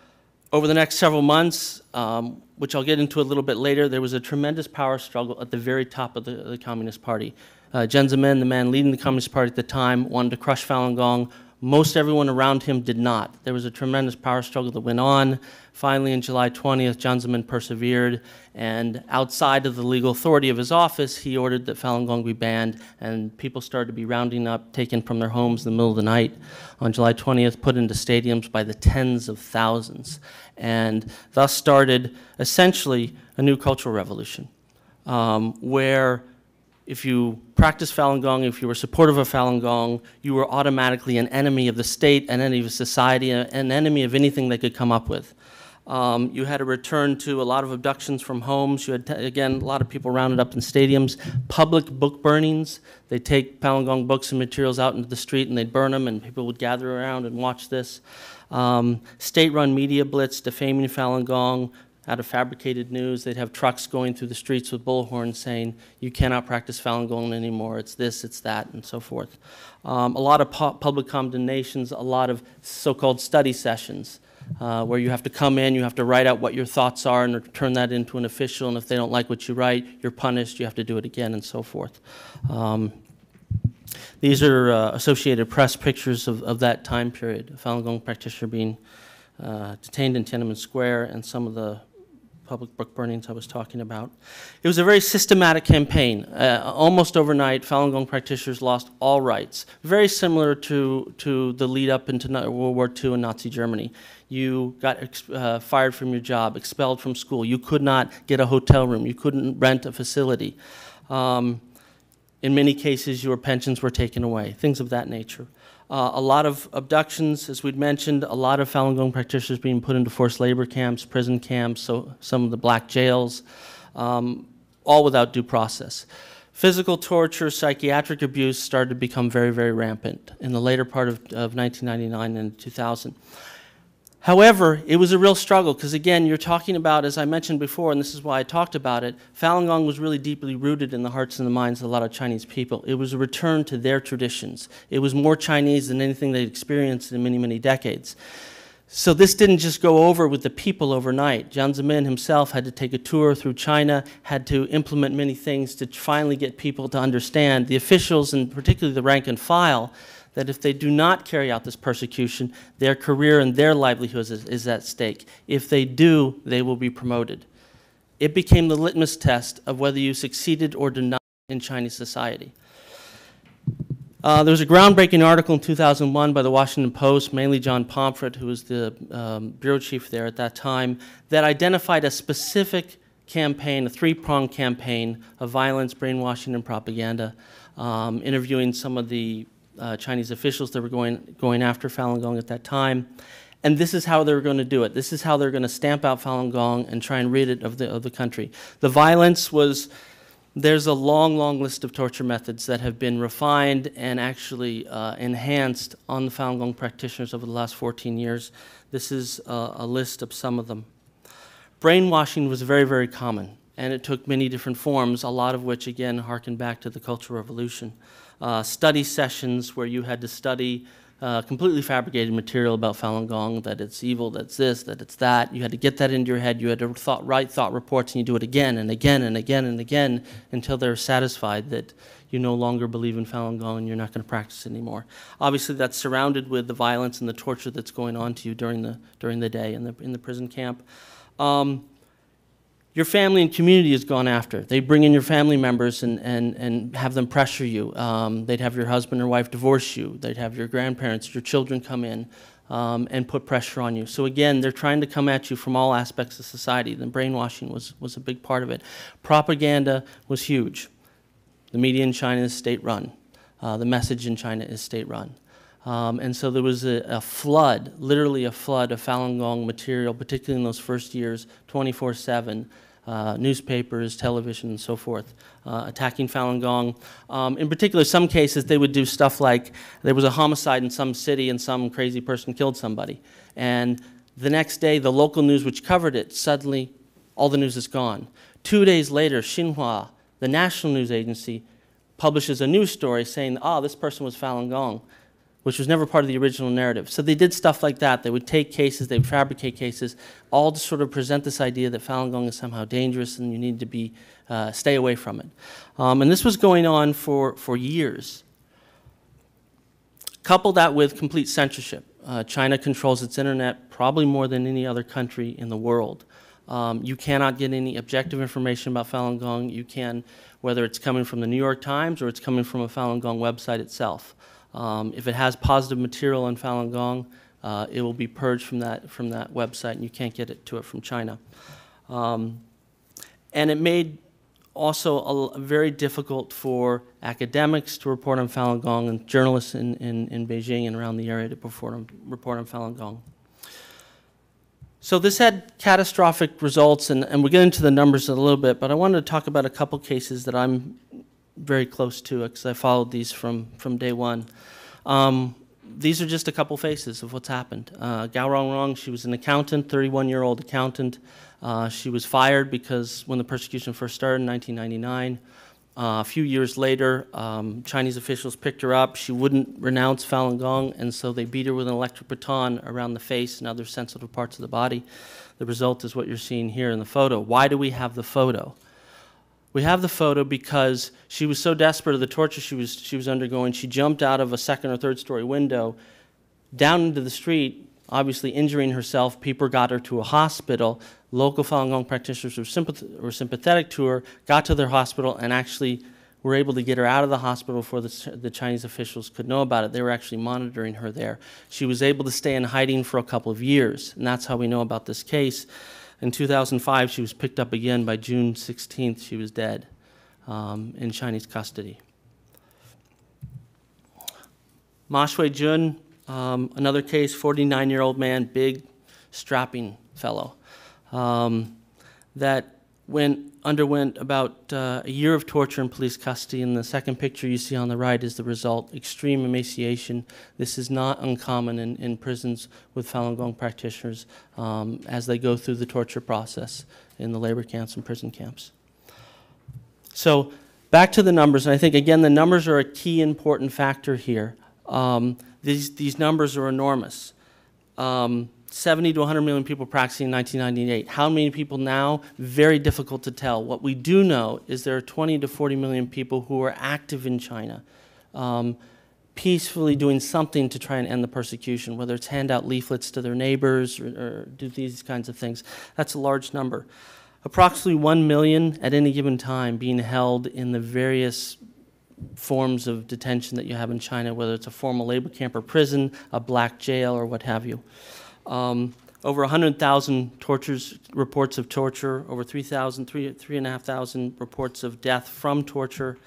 over the next several months, um, which I'll get into a little bit later, there was a tremendous power struggle at the very top of the, the Communist Party. Uh, Jiang Zemin, the man leading the Communist Party at the time, wanted to crush Falun Gong. Most everyone around him did not. There was a tremendous power struggle that went on. Finally, on July 20th, Jiang Zemin persevered, and outside of the legal authority of his office, he ordered that Falun Gong be banned, and people started to be rounding up, taken from their homes in the middle of the night on July 20th, put into stadiums by the tens of thousands, and thus started essentially a new cultural revolution, um, where if you practice Falun Gong, if you were supportive of Falun Gong, you were automatically an enemy of the state, an enemy of society, an enemy of anything they could come up with. Um, you had a return to a lot of abductions from homes. You had, again, a lot of people rounded up in stadiums. Public book burnings. They take Falun Gong books and materials out into the street and they'd burn them, and people would gather around and watch this. Um, state-run media blitz, defaming Falun Gong, out of fabricated news. They'd have trucks going through the streets with bullhorns saying, you cannot practice Falun Gong anymore, it's this, it's that, and so forth. Um, a lot of pu public condemnations, a lot of so-called study sessions. Uh, where you have to come in, you have to write out what your thoughts are and turn that into an official, and if they don't like what you write, you're punished, you have to do it again, and so forth. Um, these are uh, Associated Press pictures of, of that time period, Falun Gong practitioner being uh, detained in Tiananmen Square, and some of the public book burnings I was talking about. It was a very systematic campaign. Uh, almost overnight, Falun Gong practitioners lost all rights, very similar to, to the lead up into World War II in Nazi Germany. You got uh, fired from your job, expelled from school. You could not get a hotel room. You couldn't rent a facility. Um, in many cases, your pensions were taken away, things of that nature. Uh, a lot of abductions, as we'd mentioned, a lot of Falun Gong practitioners being put into forced labor camps, prison camps, so some of the black jails, um, all without due process. Physical torture, psychiatric abuse started to become very, very rampant in the later part of, of 1999 and 2000. However, it was a real struggle because, again, you're talking about, as I mentioned before, and this is why I talked about it, Falun Gong was really deeply rooted in the hearts and the minds of a lot of Chinese people. It was a return to their traditions. It was more Chinese than anything they'd experienced in many, many decades. So this didn't just go over with the people overnight. Jiang Zemin himself had to take a tour through China, had to implement many things to finally get people to understand, the officials and particularly the rank and file, that if they do not carry out this persecution, their career and their livelihood is, is at stake. If they do, they will be promoted. It became the litmus test of whether you succeeded or did not in Chinese society. Uh, there was a groundbreaking article in 2001 by the Washington Post, mainly John Pomfret, who was the um, bureau chief there at that time, that identified a specific campaign, a three-pronged campaign of violence, brainwashing, and propaganda, um, interviewing some of the uh, Chinese officials that were going, going after Falun Gong at that time. And this is how they were going to do it. This is how they're going to stamp out Falun Gong and try and rid it of the, of the country. The violence was, there's a long, long list of torture methods that have been refined and actually uh, enhanced on the Falun Gong practitioners over the last 14 years. This is uh, a list of some of them. Brainwashing was very, very common, and it took many different forms, a lot of which, again, harken back to the Cultural Revolution uh, study sessions where you had to study uh, completely fabricated material about Falun Gong, that it's evil, that's this, that it's that. You had to get that into your head. You had to thought, write thought reports, and you do it again and again and again and again until they're satisfied that you no longer believe in Falun Gong and you're not going to practice anymore. Obviously, that's surrounded with the violence and the torture that's going on to you during the, during the day in the, in the prison camp. Um, your family and community is gone after. They bring in your family members and, and, and have them pressure you. Um, they'd have your husband or wife divorce you. They'd have your grandparents, your children come in um, and put pressure on you. So again, they're trying to come at you from all aspects of society. The brainwashing was, was a big part of it. Propaganda was huge. The media in China is state-run. Uh, the message in China is state-run. Um, and so there was a, a flood, literally a flood of Falun Gong material, particularly in those first years, 24 7. Uh, newspapers, television, and so forth, uh, attacking Falun Gong. Um, in particular, some cases they would do stuff like there was a homicide in some city and some crazy person killed somebody. And the next day, the local news which covered it, suddenly all the news is gone. Two days later, Xinhua, the national news agency, publishes a news story saying, ah, this person was Falun Gong which was never part of the original narrative. So they did stuff like that. They would take cases, they would fabricate cases, all to sort of present this idea that Falun Gong is somehow dangerous and you need to be uh, stay away from it. Um, and this was going on for, for years. Couple that with complete censorship. Uh, China controls its internet probably more than any other country in the world. Um, you cannot get any objective information about Falun Gong. You can, whether it's coming from the New York Times or it's coming from a Falun Gong website itself. Um, if it has positive material on Falun Gong, uh, it will be purged from that, from that website, and you can't get it to it from China. Um, and it made also a, very difficult for academics to report on Falun Gong and journalists in, in, in Beijing and around the area to report on, report on Falun Gong. So this had catastrophic results, and, and we'll get into the numbers in a little bit, but I wanted to talk about a couple cases that I'm very close to it because I followed these from, from day one. Um, these are just a couple faces of what's happened. Uh, Gao Rongrong, she was an accountant, 31 year old accountant. Uh, she was fired because when the persecution first started in 1999, uh, a few years later, um, Chinese officials picked her up. She wouldn't renounce Falun Gong, and so they beat her with an electric baton around the face and other sensitive parts of the body. The result is what you're seeing here in the photo. Why do we have the photo? We have the photo because she was so desperate of the torture she was, she was undergoing, she jumped out of a second or third story window down into the street, obviously injuring herself. People got her to a hospital. Local Falun Gong practitioners were, sympath- were sympathetic to her, got to their hospital, and actually were able to get her out of the hospital before the, the Chinese officials could know about it. They were actually monitoring her there. She was able to stay in hiding for a couple of years, and that's how we know about this case. In 2005, she was picked up again. By June 16th, she was dead um, in Chinese custody. Ma Shui-jun, um, another case, 49 year old man, big, strapping fellow, um, that went underwent about uh, a year of torture in police custody, and the second picture you see on the right is the result extreme emaciation. This is not uncommon in, in prisons with Falun Gong practitioners um, as they go through the torture process in the labor camps and prison camps. So, back to the numbers, and I think again the numbers are a key important factor here. Um, these, these numbers are enormous. Um, 70 to 100 million people practicing in 1998. How many people now? Very difficult to tell. What we do know is there are 20 to 40 million people who are active in China, um, peacefully doing something to try and end the persecution, whether it's hand out leaflets to their neighbors or, or do these kinds of things. That's a large number. Approximately 1 million at any given time being held in the various forms of detention that you have in China, whether it's a formal labor camp or prison, a black jail, or what have you. Um, over 100,000 tortures, reports of torture, over 3,000, 3,500 reports of death from torture.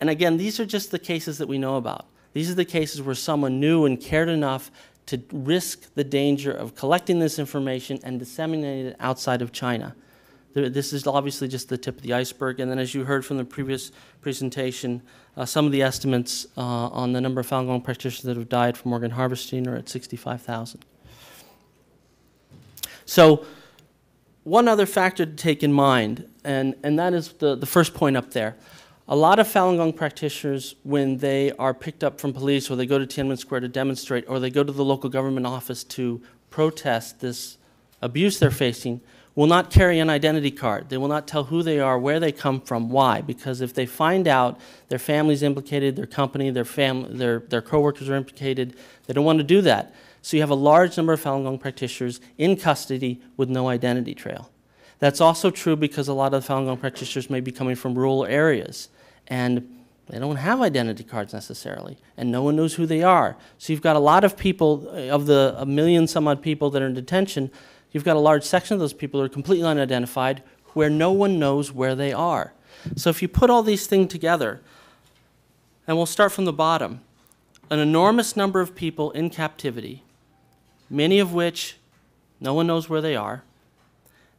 And again, these are just the cases that we know about. These are the cases where someone knew and cared enough to risk the danger of collecting this information and disseminating it outside of China. This is obviously just the tip of the iceberg. And then, as you heard from the previous presentation, uh, some of the estimates uh, on the number of Falun Gong practitioners that have died from organ harvesting are at 65,000. So, one other factor to take in mind, and, and that is the, the first point up there. A lot of Falun Gong practitioners, when they are picked up from police or they go to Tiananmen Square to demonstrate or they go to the local government office to protest this abuse they're facing, will not carry an identity card. They will not tell who they are, where they come from, why. Because if they find out their family's implicated, their company, their, fam- their, their coworkers are implicated, they don't want to do that. So you have a large number of Falun Gong practitioners in custody with no identity trail. That's also true because a lot of the Falun Gong practitioners may be coming from rural areas and they don't have identity cards necessarily, and no one knows who they are. So you've got a lot of people, uh, of the a million some odd people that are in detention, you've got a large section of those people who are completely unidentified where no one knows where they are. So if you put all these things together, and we'll start from the bottom, an enormous number of people in captivity, many of which no one knows where they are.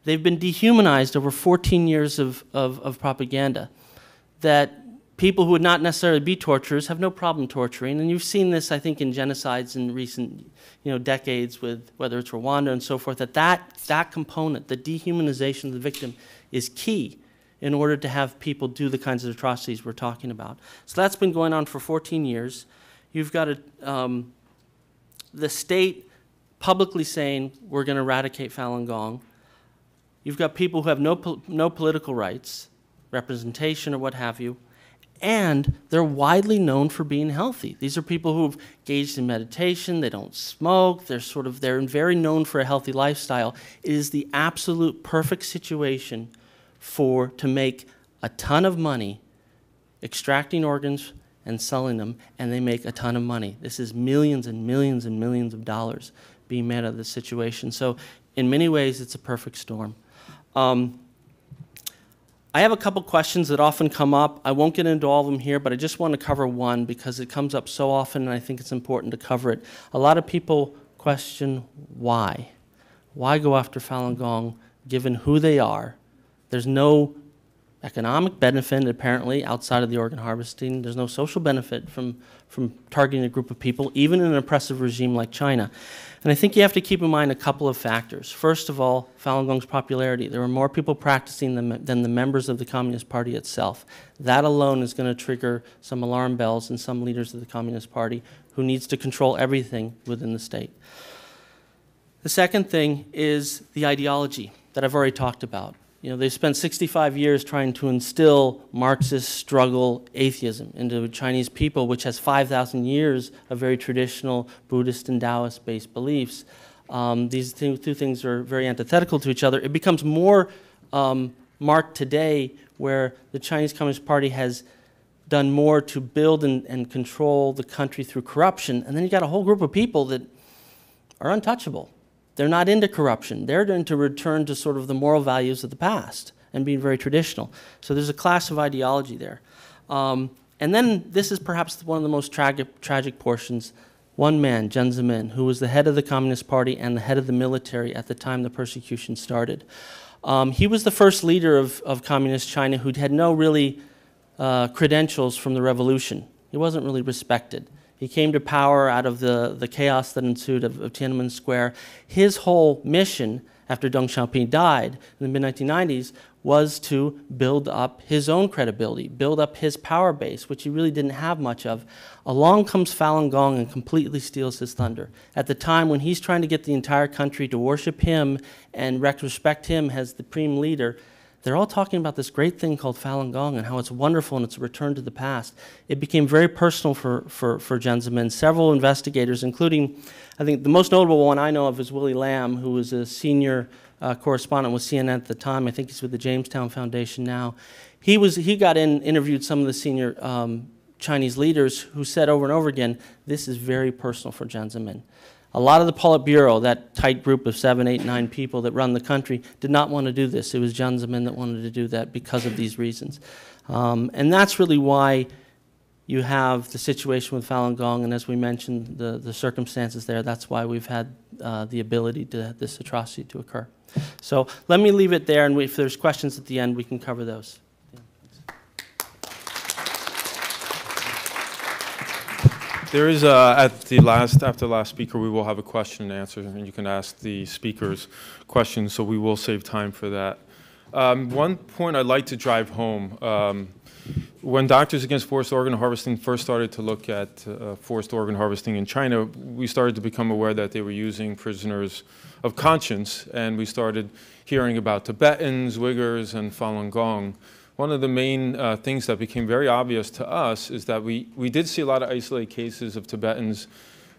They've been dehumanized over 14 years of, of, of propaganda that people who would not necessarily be torturers have no problem torturing. And you've seen this, I think, in genocides in recent you know, decades with whether it's Rwanda and so forth, that, that that component, the dehumanization of the victim, is key in order to have people do the kinds of atrocities we're talking about. So that's been going on for 14 years. You've got a, um, the state publicly saying we're going to eradicate Falun Gong. You've got people who have no, po no political rights, representation or what have you, and they're widely known for being healthy. These are people who've engaged in meditation, they don't smoke, they're sort of they're very known for a healthy lifestyle. It is the absolute perfect situation for to make a ton of money extracting organs and selling them, and they make a ton of money. This is millions and millions and millions of dollars made out of this situation. So, in many ways, it's a perfect storm. Um, I have a couple questions that often come up. I won't get into all of them here, but I just want to cover one because it comes up so often and I think it's important to cover it. A lot of people question why. Why go after Falun Gong given who they are? There's no economic benefit, apparently, outside of the organ harvesting. There's no social benefit from, from targeting a group of people, even in an oppressive regime like China. And I think you have to keep in mind a couple of factors. First of all, Falun Gong's popularity. There were more people practicing them than the members of the Communist Party itself. That alone is going to trigger some alarm bells in some leaders of the Communist Party who needs to control everything within the state. The second thing is the ideology that I've already talked about. You know, they spent 65 years trying to instill Marxist struggle atheism into Chinese people, which has 5,000 years of very traditional Buddhist and Taoist based beliefs. Um, these two, two, things are very antithetical to each other. It becomes more um, marked today where the Chinese Communist Party has done more to build and, and control the country through corruption. And then you got a whole group of people that are untouchable. They're not into corruption. They're into return to sort of the moral values of the past and being very traditional. So there's a class of ideology there. Um, and then this is perhaps one of the most tragic, tragic portions. One man, Jiang Zemin, who was the head of the Communist Party and the head of the military at the time the persecution started. Um, he was the first leader of, of Communist China who had no really uh, credentials from the revolution. He wasn't really respected. He came to power out of the, the chaos that ensued of, of Tiananmen Square. His whole mission after Deng Xiaoping died in the mid 1990s was to build up his own credibility, build up his power base, which he really didn't have much of. Along comes Falun Gong and completely steals his thunder. At the time when he's trying to get the entire country to worship him and respect him as the supreme leader, they're all talking about this great thing called Falun Gong and how it's wonderful and it's a return to the past. It became very personal for, for, for Jiang Zemin. Several investigators, including, I think the most notable one I know of is Willy Lam, who was a senior uh, correspondent with CNN at the time. I think he's with the Jamestown Foundation now. He, was, he got in, interviewed some of the senior um, Chinese leaders who said over and over again, this is very personal for Jiang Zemin. A lot of the Politburo, that tight group of seven, eight, nine people that run the country, did not want to do this. It was Zemin that wanted to do that because of these reasons. Um, and that's really why you have the situation with Falun Gong, and as we mentioned, the, the circumstances there, that's why we've had uh, the ability to this atrocity to occur. So let me leave it there, and if there's questions at the end, we can cover those. There is, uh, at the last, after the last speaker, we will have a question and answer, and you can ask the speakers questions, so we will save time for that. Um, one point I'd like to drive home, um, when Doctors Against Forced Organ Harvesting first started to look at uh, forced organ harvesting in China, we started to become aware that they were using prisoners of conscience, and we started hearing about Tibetans, Uyghurs, and Falun Gong one of the main uh, things that became very obvious to us is that we, we did see a lot of isolated cases of Tibetans,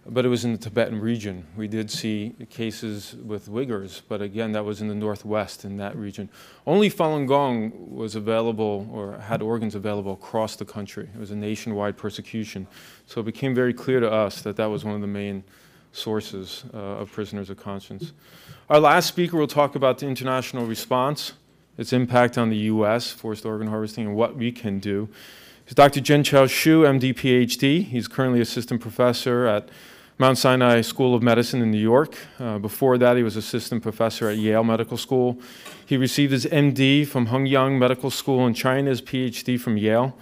but it was in the Tibetan region. We did see cases with Uyghurs, but again, that was in the northwest in that region. Only Falun Gong was available or had organs available across the country. It was a nationwide persecution. So it became very clear to us that that was one of the main sources uh, of prisoners of conscience. Our last speaker will talk about the international response its impact on the U.S., forced organ harvesting, and what we can do. is Dr. Jianchao Xu, MD, PhD. He's currently assistant professor at Mount Sinai School of Medicine in New York. Uh, before that, he was assistant professor at Yale Medical School. He received his MD from Hengyang Medical School in China, his PhD from Yale.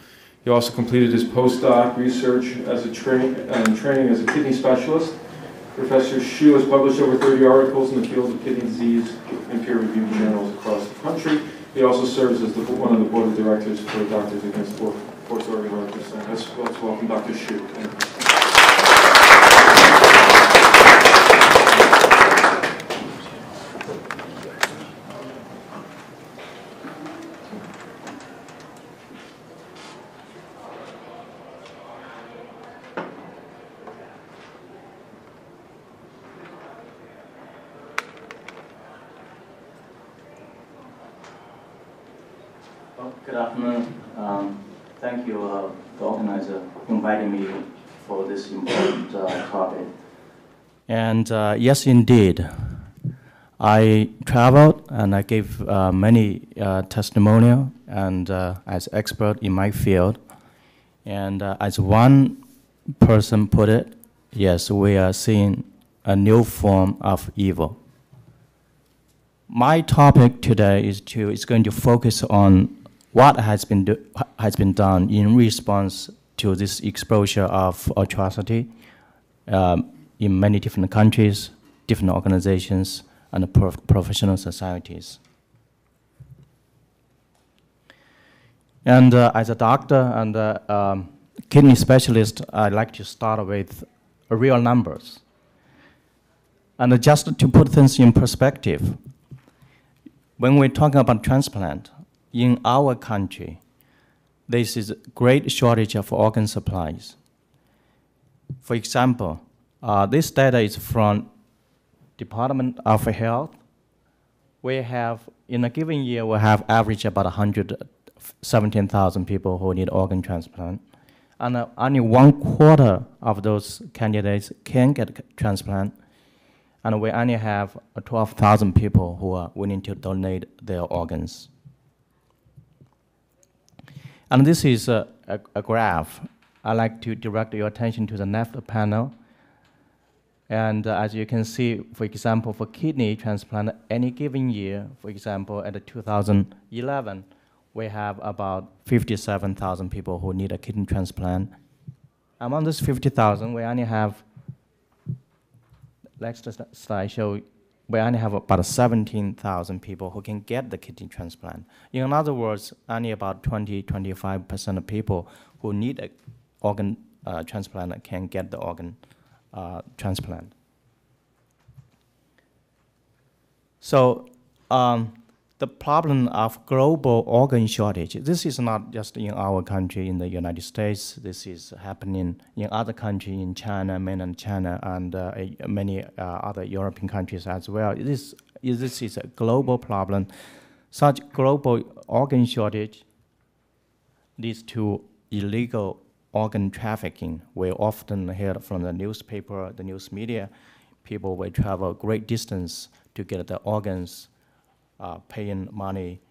He also completed his postdoc research as a and training as a kidney specialist. Professor Xu has published over 30 articles in the field of kidney disease in peer-reviewed journals across the country. He also serves as the, one of the board of directors for Doctors Against Forced Organ Harvesting. Let's, let's welcome Dr. Xu. Well, Good afternoon. Um, Thank you, uh, the organizer, inviting me for this important uh, topic. And uh, yes, indeed, I traveled and I gave uh, many uh, testimonial and uh, as expert in my field. And uh, as one person put it, yes, we are seeing a new form of evil. My topic today is to is going to focus on what has been do, has been done in response to this exposure of atrocity um, in many different countries, different organizations, and prof- professional societies. And uh, as a doctor and a um, kidney specialist, I'd like to start with real numbers. And just to put things in perspective, when we're talking about transplant, in our country, there is a great shortage of organ supplies. For example, uh, this data is from Department of Health. We have, in a given year, we have average about 117,000 people who need organ transplant. And uh, only one quarter of those candidates can get transplant. And we only have uh, 12,000 people who are willing to donate their organs. And this is a, a, a graph. I'd like to direct your attention to the left panel. And uh, as you can see, for example, for kidney transplant, any given year, for example, at 2011, we have about 57,000 people who need a kidney transplant. Among those 50,000, we only have, next slide show, we only have about 17,000 people who can get the kidney transplant. In other words, only about 20, 25% of people who need an organ uh, transplant can get the organ uh, transplant. So um, the problem of global organ shortage, this is not just in our country, in the United States. This is happening in other countries, in China, mainland China, and uh, many uh, other European countries as well. This, this is a global problem. Such global organ shortage leads to illegal organ trafficking. We often hear from the newspaper, the news media, people will travel great distance to get the organs, uh, paying money.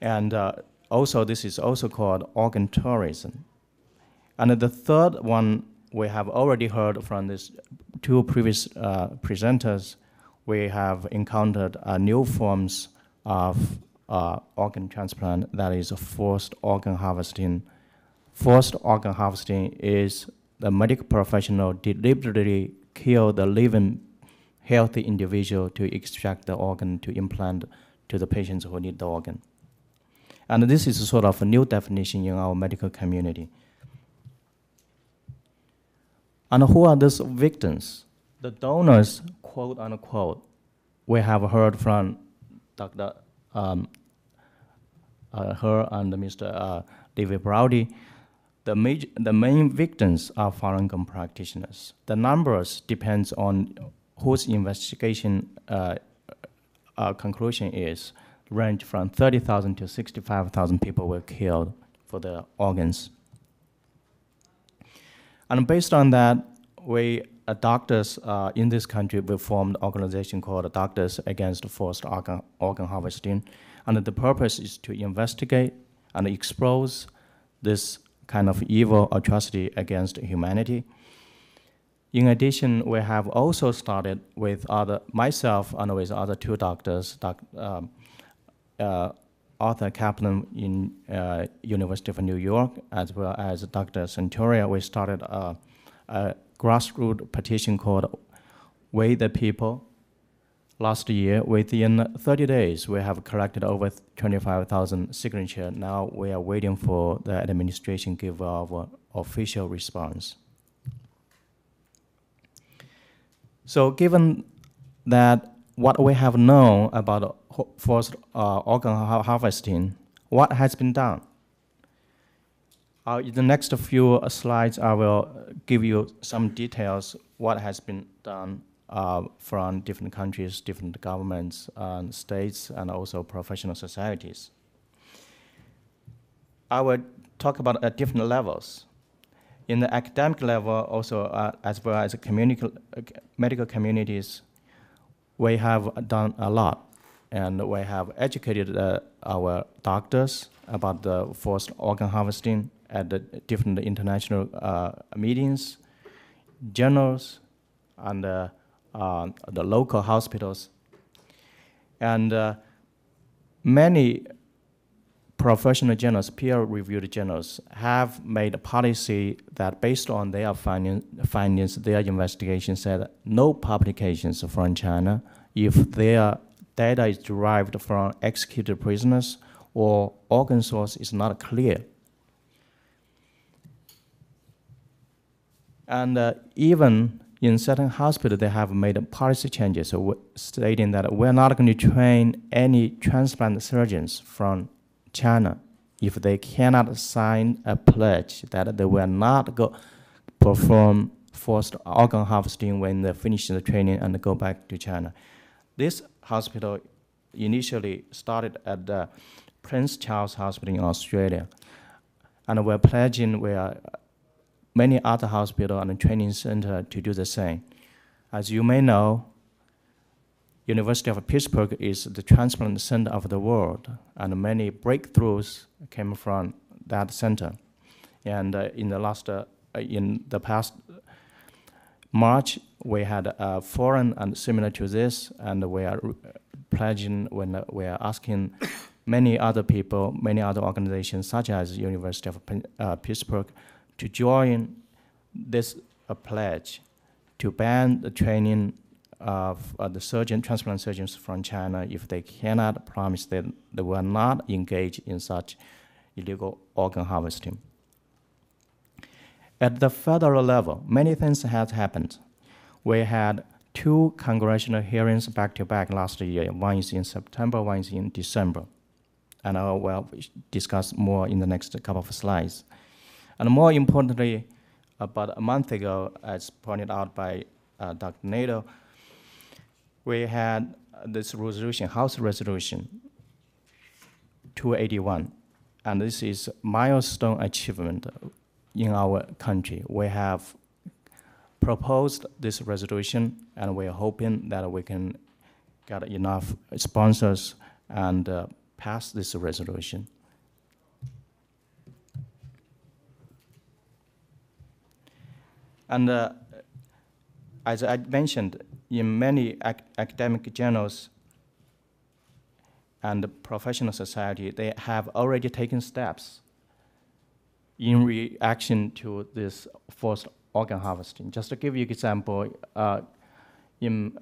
And uh, also, this is also called organ tourism. And the third one, we have already heard from these two previous uh, presenters, we have encountered uh, new forms of uh, organ transplant, that is forced organ harvesting Forced organ harvesting is the medical professional deliberately kill the living healthy individual to extract the organ to implant to the patients who need the organ. And this is sort of a new definition in our medical community. And who are these victims? The donors, quote unquote, we have heard from Dr. Um, uh, her and Mr. Uh, David Brody the, major, the main victims are Falun Gong practitioners. The numbers depends on whose investigation uh, uh, conclusion is, range from 30,000 to 65,000 people were killed for the organs. And based on that, we uh, doctors uh, in this country, we formed an organization called Doctors Against Forced Organ, Organ Harvesting. And the purpose is to investigate and expose this kind of evil atrocity against humanity. In addition, we have also started with other, myself and with other two doctors, doc, um, uh, Arthur Caplan in uh, University of New York, as well as Dr. Centuria, we started a, a grassroots petition called We the People. Last year, within 30 days, we have collected over 25,000 signatures. Now we are waiting for the administration give our official response. So given that what we have known about forced uh, organ ha harvesting, what has been done? Uh, in the next few slides, I will give you some details what has been done uh, from different countries, different governments, and states, and also professional societies. I will talk about at different levels. In the academic level, also uh, as well as uh, medical communities, we have done a lot. And we have educated uh, our doctors about the forced organ harvesting at the different international uh, meetings, journals, and uh, the local hospitals. And uh, many professional journals, peer-reviewed journals, have made a policy that based on their findings, their investigation said no publications from China if their data is derived from executed prisoners or organ source is not clear. And uh, even in certain hospitals, they have made policy changes stating that we're not going to train any transplant surgeons from China if they cannot sign a pledge that they will not go perform forced organ harvesting when they finish the training and go back to China. This hospital initially started at the Prince Charles Hospital in Australia, and we're pledging where many other hospitals and training centers to do the same. As you may know, University of Pittsburgh is the transplant center of the world, and many breakthroughs came from that center. And uh, in the last, uh, in the past March, we had a forum and similar to this, and we are pledging when we are asking many other people, many other organizations, such as University of uh, Pittsburgh, to join this uh, pledge to ban the training of uh, the surgeon, transplant surgeons from China if they cannot promise that they will not engage in such illegal organ harvesting. At the federal level, many things have happened. We had two congressional hearings back to back last year. One is in September, one is in December. And I will discuss more in the next couple of slides. And more importantly, about a month ago, as pointed out by uh, Dr. Noto, we had this resolution, House Resolution 281. And this is a milestone achievement in our country. We have proposed this resolution, and we're hoping that we can get enough sponsors and uh, pass this resolution. And uh, as I mentioned, in many ac academic journals and professional society, they have already taken steps in reaction to this forced organ harvesting. Just to give you an example, uh, in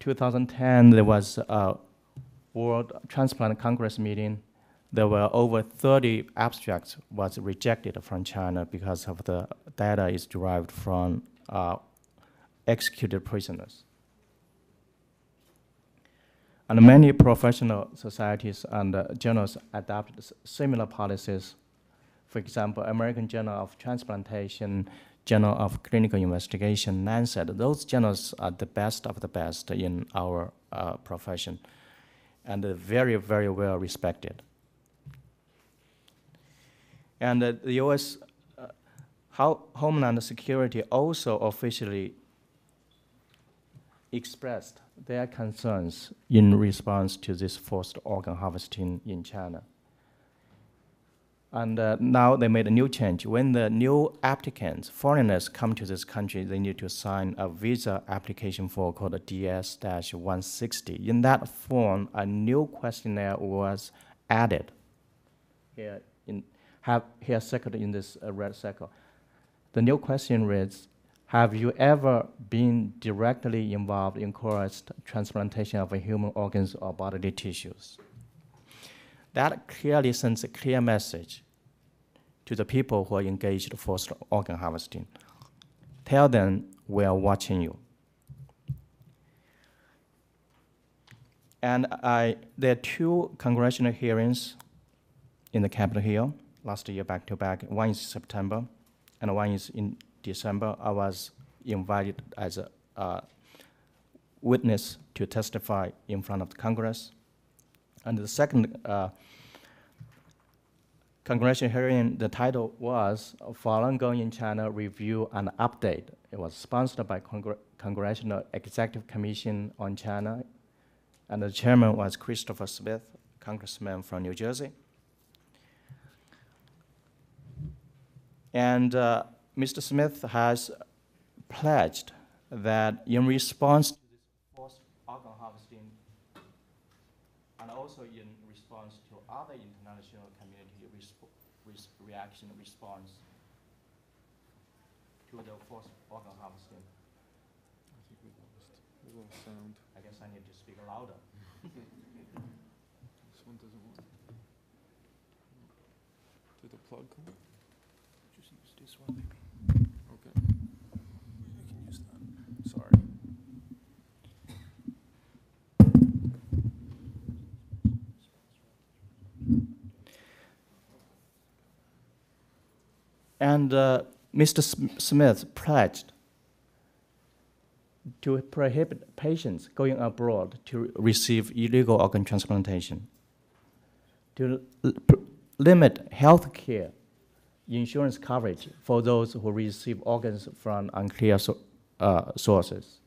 2010, there was a World Transplant Congress meeting there were over 30 abstracts was rejected from China because of the data is derived from uh, executed prisoners. And many professional societies and uh, journals adopted similar policies. For example, American Journal of Transplantation, Journal of Clinical Investigation, Lancet, those journals are the best of the best in our uh, profession and very, very well respected. And uh, the U.S. Uh, Homeland Security also officially expressed their concerns in response to this forced organ harvesting in China. And uh, now they made a new change. When the new applicants, foreigners, come to this country, they need to sign a visa application form called a DS-160. In that form, a new questionnaire was added. Here, in, have, here circled in this uh, red circle. The new question reads, have you ever been directly involved in coerced transplantation of human organs or bodily tissues? That clearly sends a clear message to the people who are engaged in organ harvesting. Tell them we are watching you. And I, there are two congressional hearings in the Capitol Hill last year, back to back. One is September, and one is in December. I was invited as a uh, witness to testify in front of the Congress. And the second uh, congressional hearing, the title was Falun Gong in China Review and Update. It was sponsored by Congre Congressional Executive Commission on China, and the chairman was Christopher Smith, congressman from New Jersey. And uh, Mr. Smith has pledged that in response to this forced organ harvesting, and also in response to other international community resp res reaction response to the forced organ harvesting. I think we lost little sound. I guess I need to speak louder. This one doesn't work. Did the plug come? Just use this one, maybe. Okay. I can use that. Sorry. And uh, Mr. Smith pledged to prohibit patients going abroad to receive illegal organ transplantation, to limit health care insurance coverage for those who receive organs from unclear so, uh, sources.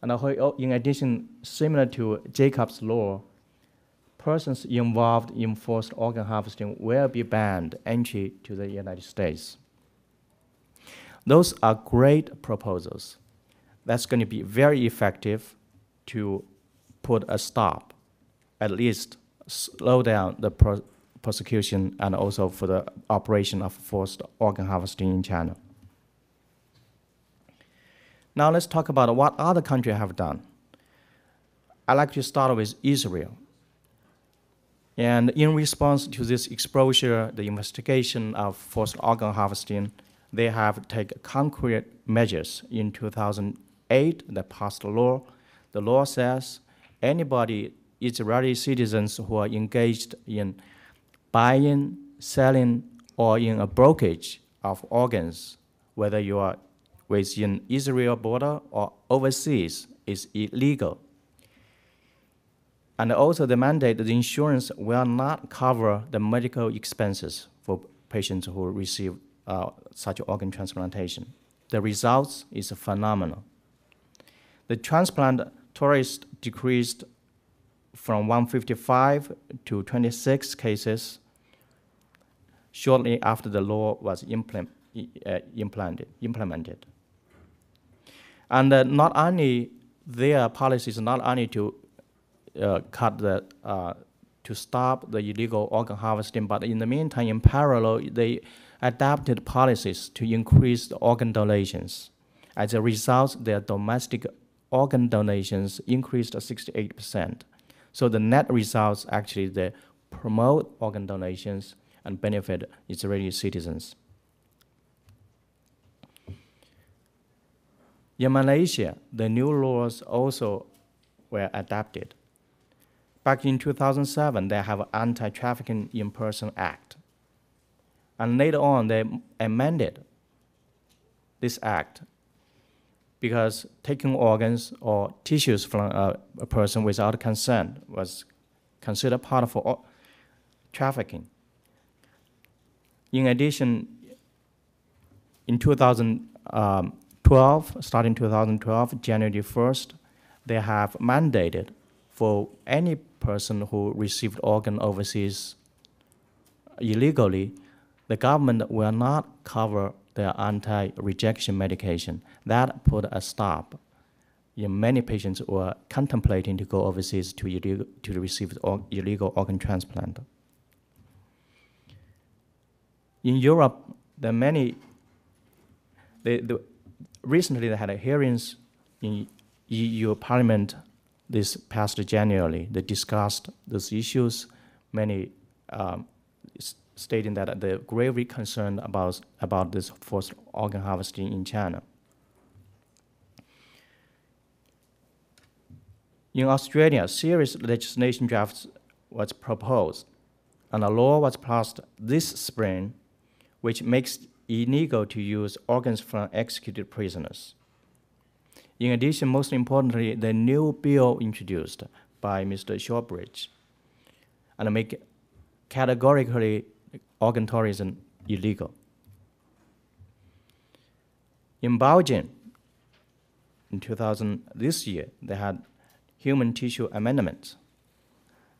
And in addition, similar to Jacob's law, persons involved in forced organ harvesting will be banned entry to the United States. Those are great proposals. That's going to be very effective to put a stop, at least slow down the pro- prosecution and also for the operation of forced organ harvesting in China. Now let's talk about what other countries have done. I'd like to start with Israel. And in response to this exposure, the investigation of forced organ harvesting, they have taken concrete measures. In 2008, they passed a law. The law says anybody, Israeli citizens who are engaged in buying, selling, or in a brokerage of organs, whether you are within Israel border or overseas, is illegal. And also the mandate, the insurance will not cover the medical expenses for patients who receive uh, such organ transplantation. The results is phenomenal. The transplant tourist decreased from 155 to 26 cases shortly after the law was implement, uh, implemented, implemented. And uh, not only their policies not only to cut the uh, to stop the illegal organ harvesting, but in the meantime, in parallel, they adapted policies to increase the organ donations. As a result, their domestic organ donations increased 68%. So the net results actually they promote organ donations and benefit Israeli citizens. In Malaysia, the new laws also were adapted. Back in 2007, they have an Anti-Trafficking in Person Act. And later on, they amended this act because taking organs or tissues from a, a person without consent was considered part of trafficking. In addition, in 2012, um, starting 2012, January 1st, they have mandated for any person who received organ overseas illegally, the government will not cover their anti-rejection medication. That put a stop in many patients who are contemplating to go overseas to, illegal, to receive or, illegal organ transplant. In Europe, there are many, they, the, recently they had a hearings in EU Parliament this past January. They discussed those issues, many um, stating that they're gravely concerned about, about this forced organ harvesting in China. In Australia, serious legislation drafts was proposed, and a law was passed this spring, which makes it illegal to use organs from executed prisoners. In addition, most importantly, the new bill introduced by Mr. Shoebridge and make categorically organ tourism illegal. In Belgium, in 2000, this year, they had human tissue amendments.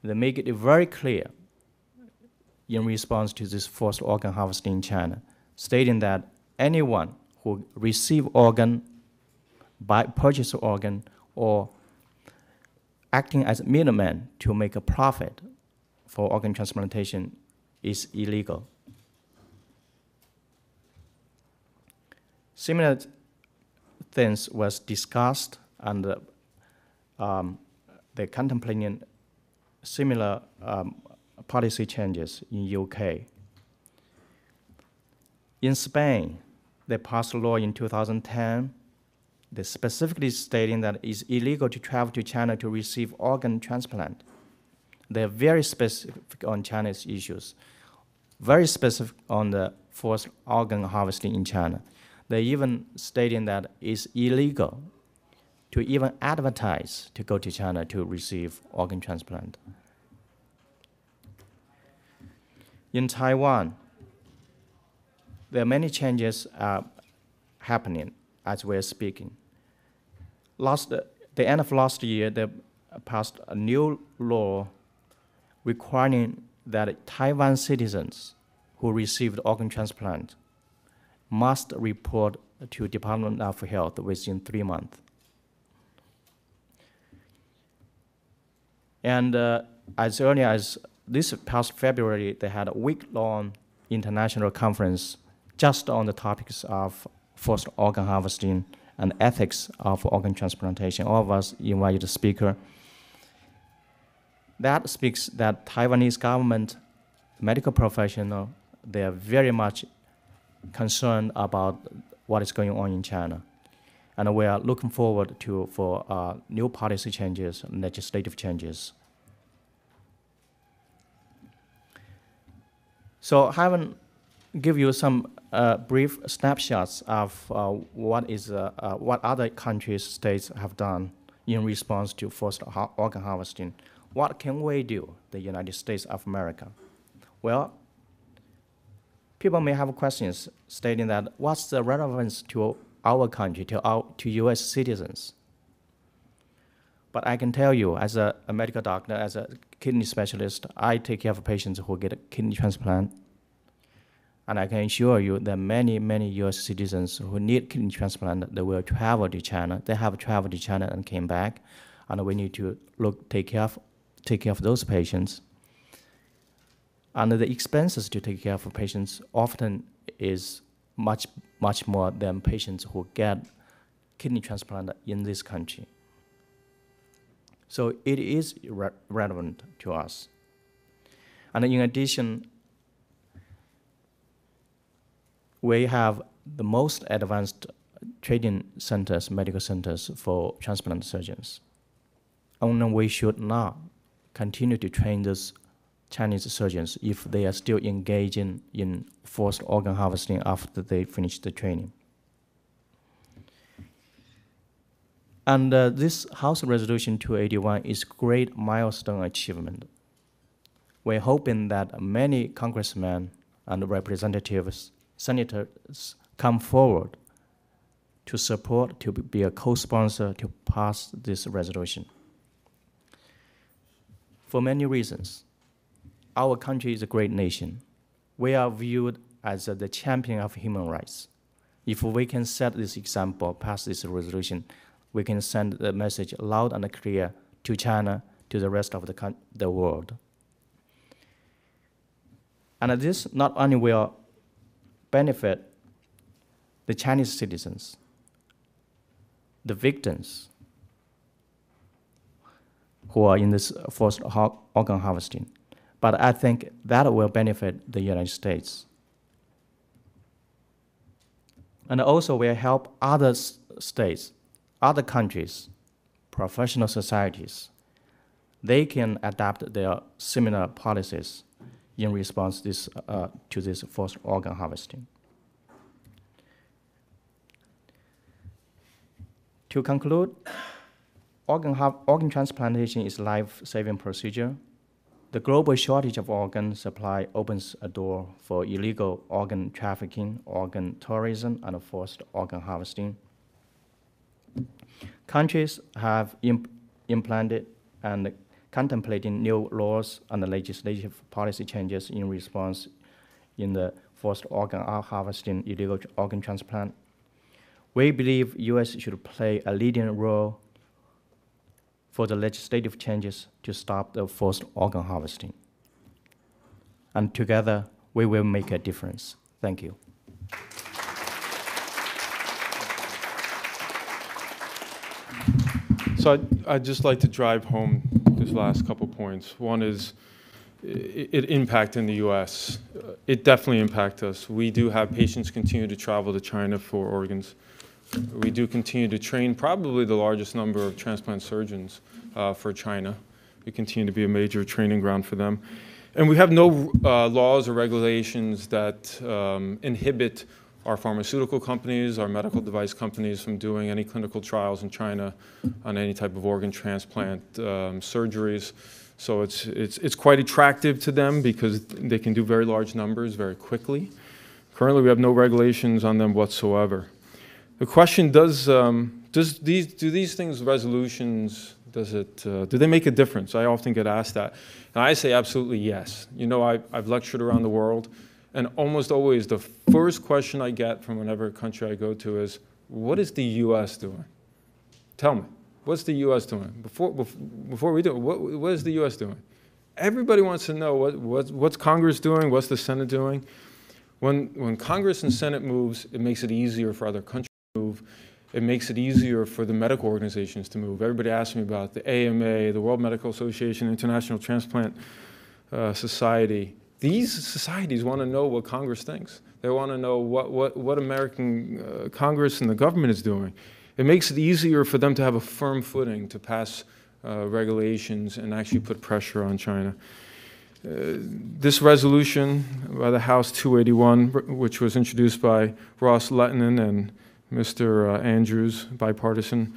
They make it very clear in response to this forced organ harvesting in China, stating that anyone who receive organ, buy, purchase organ, or acting as a middleman to make a profit for organ transplantation is illegal. Similar things was discussed and um, they're contemplating similar um, policy changes in UK. In Spain, they passed a law in 2010 they specifically stating that it's illegal to travel to China to receive organ transplant. They're very specific on China's issues, very specific on the forced organ harvesting in China. They're even stating that it's illegal to even advertise to go to China to receive organ transplant. In Taiwan, there are many changes uh, happening as we're speaking. Last, the end of last year, they passed a new law requiring that Taiwan citizens who received organ transplant must report to Department of Health within three months. And uh, as early as this past February, they had a week-long international conference just on the topics of forced organ harvesting and ethics of organ transplantation. All of us invited a speaker. That speaks that Taiwanese government, medical professional, they are very much concerned about what is going on in China. And we are looking forward to for uh, new policy changes, legislative changes. So having give you some uh, brief snapshots of uh, what is uh, uh what other countries states have done in response to forced organ harvesting. What can we do, the United States of America? Well, people may have questions stating that what's the relevance to our country, to, our, to US citizens? But I can tell you, as a, a medical doctor, as a kidney specialist, I take care of patients who get a kidney transplant. And I can assure you that many, many US citizens who need kidney transplant, they will travel to China. They have traveled to China and came back. And we need to look, take care of, take care of those patients. And the expenses to take care of patients often is much, much more than patients who get kidney transplant in this country. So it is re relevant to us. And in addition, we have the most advanced training centers, medical centers for transplant surgeons. Only we should not continue to train those Chinese surgeons if they are still engaging in forced organ harvesting after they finish the training. And uh, this House Resolution 281 is great milestone achievement. We're hoping that many congressmen and representatives, senators come forward to support, to be a co-sponsor to pass this resolution. For many reasons, our country is a great nation. we are viewed as the champion of human rights. If we can set this example, pass this resolution, we can send the message loud and clear to China, to the rest of the, the world. And this not only will benefit the Chinese citizens, the victims who are in this forced organ harvesting, but I think that will benefit the United States. And also will help other states, other countries, professional societies. They can adapt their similar policies in response this, uh, to this forced organ harvesting. To conclude, organ, organ transplantation is a life-saving procedure. The global shortage of organ supply opens a door for illegal organ trafficking, organ tourism, and forced organ harvesting. Countries have imp- implanted and contemplating new laws and legislative policy changes in response in the forced organ uh, harvesting, illegal organ transplant. We believe U.S. should play a leading role for the legislative changes to stop the forced organ harvesting. And together, we will make a difference. Thank you. So I'd, I'd just like to drive home this last couple points. One is i- it impact in the U.S. It definitely impact us. We do have patients continue to travel to China for organs. We do continue to train probably the largest number of transplant surgeons uh, for China. We continue to be a major training ground for them. And we have no uh, laws or regulations that um, inhibit our pharmaceutical companies, our medical device companies from doing any clinical trials in China on any type of organ transplant um, surgeries. So it's, it's, it's quite attractive to them because they can do very large numbers very quickly. Currently, we have no regulations on them whatsoever. The question does, um, does these, do these things, resolutions, does it, uh, do they make a difference? I often get asked that. And I say absolutely yes. You know, I, I've lectured around the world, and almost always the first question I get from whatever country I go to is, what is the U.S. doing? Tell me, what's the U.S. doing? Before, before we do it, what, what is the U.S. doing? Everybody wants to know what, what, what's Congress doing, what's the Senate doing. When, when Congress and Senate moves, it makes it easier for other countries to move. It makes it easier for the medical organizations to move. Everybody asks me about the AMA, the World Medical Association, International Transplant uh, Society. These societies want to know what Congress thinks. They want to know what, what, what American uh, Congress and the government is doing. It makes it easier for them to have a firm footing to pass uh, regulations and actually put pressure on China. Uh, this resolution by the House 281, which was introduced by Ros-Lehtinen and Mr. uh, Andrews, bipartisan,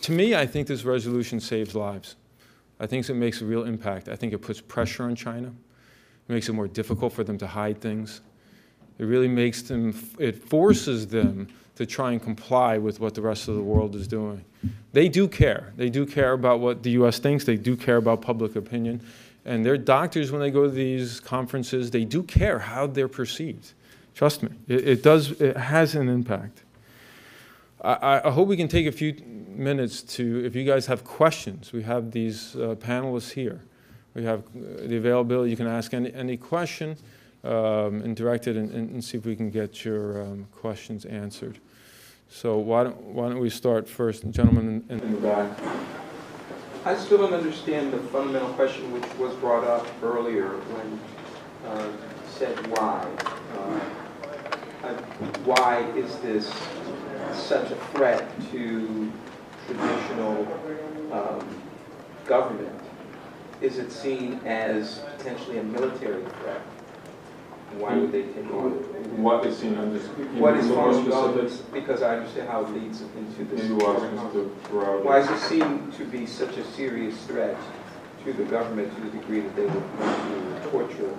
to me, I think this resolution saves lives. I think it makes a real impact. I think it puts pressure on China. It makes it more difficult for them to hide things. It really makes them, it forces them to try and comply with what the rest of the world is doing. They do care. They do care about what the US thinks. They do care about public opinion. And their doctors, when they go to these conferences, they do care how they're perceived. Trust me, it, it does, it has an impact. I- I, hope we can take a few minutes to, if you guys have questions, we have these uh, panelists here. We have uh, the availability, you can ask any, any question um, and direct it and, and see if we can get your um, questions answered. So why don't, why don't we start first, gentlemen in, in the back? I still don't understand the fundamental question which was brought up earlier when uh, said why. Uh, uh, Why is this such a threat to traditional um, government? Is it seen as potentially a military threat? Why would they take on it? What is seen, I'm just. What is Falun Gong? Because I understand how it leads into this. Why is it seen to be such a serious threat to the government to the degree that they would want to torture?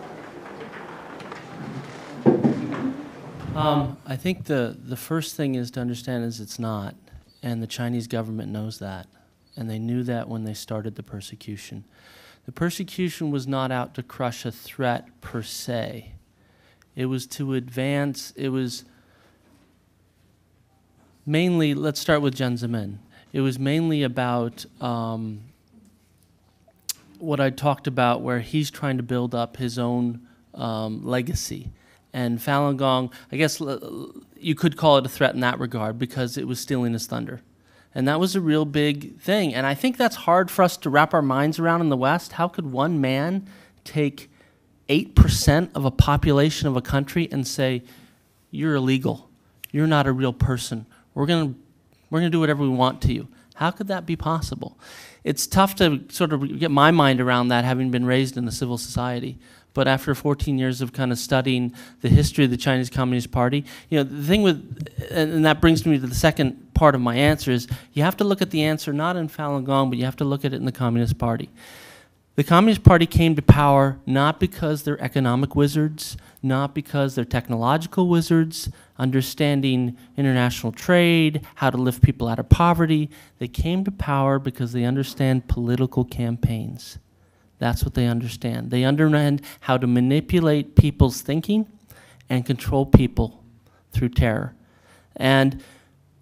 Um, I think the, the first thing is to understand is it's not, and the Chinese government knows that, and they knew that when they started the persecution. The persecution was not out to crush a threat per se. It was to advance, it was mainly, let's start with Jiang Zemin. It was mainly about um, what I talked about, where he's trying to build up his own um, legacy. And Falun Gong, I guess you could call it a threat in that regard because it was stealing his thunder. And that was a real big thing. And I think that's hard for us to wrap our minds around in the West. How could one man take 8% of a population of a country and say, you're illegal, you're not a real person, we're going to we're going to do whatever we want to you. How could that be possible? It's tough to sort of get my mind around that, having been raised in a civil society. But after 14 years of kind of studying the history of the Chinese Communist Party, you know, the thing with, and, and that brings me to the second part of my answer is you have to look at the answer not in Falun Gong, but you have to look at it in the Communist Party. The Communist Party came to power not because they're economic wizards, not because they're technological wizards, understanding international trade, how to lift people out of poverty. They came to power because they understand political campaigns. That's what they understand. They understand how to manipulate people's thinking and control people through terror. And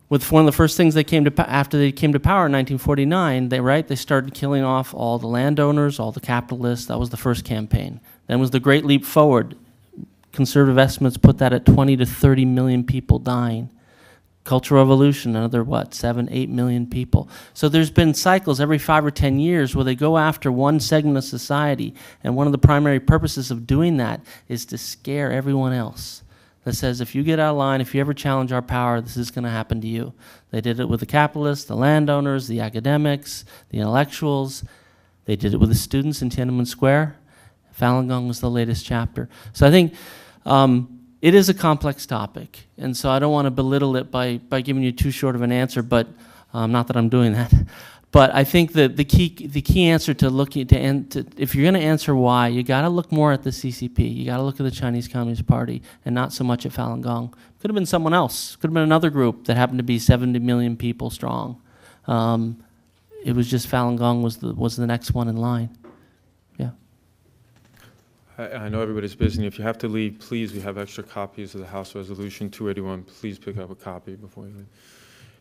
with one of the first things they came to after they came to power in 1949, they right they started killing off all the landowners, all the capitalists. That was the first campaign. Then was the Great Leap Forward. Conservative estimates put that at 20 to 30 million people dying. Cultural Revolution, another what, seven, eight million people. So there's been cycles every five or ten years where they go after one segment of society, and one of the primary purposes of doing that is to scare everyone else. That says if you get out of line, if you ever challenge our power, this is going to happen to you. They did it with the capitalists, the landowners, the academics, the intellectuals. They did it with the students in Tiananmen Square. Falun Gong was the latest chapter. So I think um, it is a complex topic, and so I don't want to belittle it by, by giving you too short of an answer, but um, not that I'm doing that. But I think that the key, the key answer to looking to, an- to if you're going to answer why, you got to look more at the CCP. You got to look at the Chinese Communist Party, and not so much at Falun Gong. Could have been someone else. Could have been another group that happened to be 70 million people strong. Um, it was just Falun Gong was the was the next one in line. Yeah. I, I know everybody's busy, if you have to leave, please, we have extra copies of the House Resolution 281. Please pick up a copy before you leave.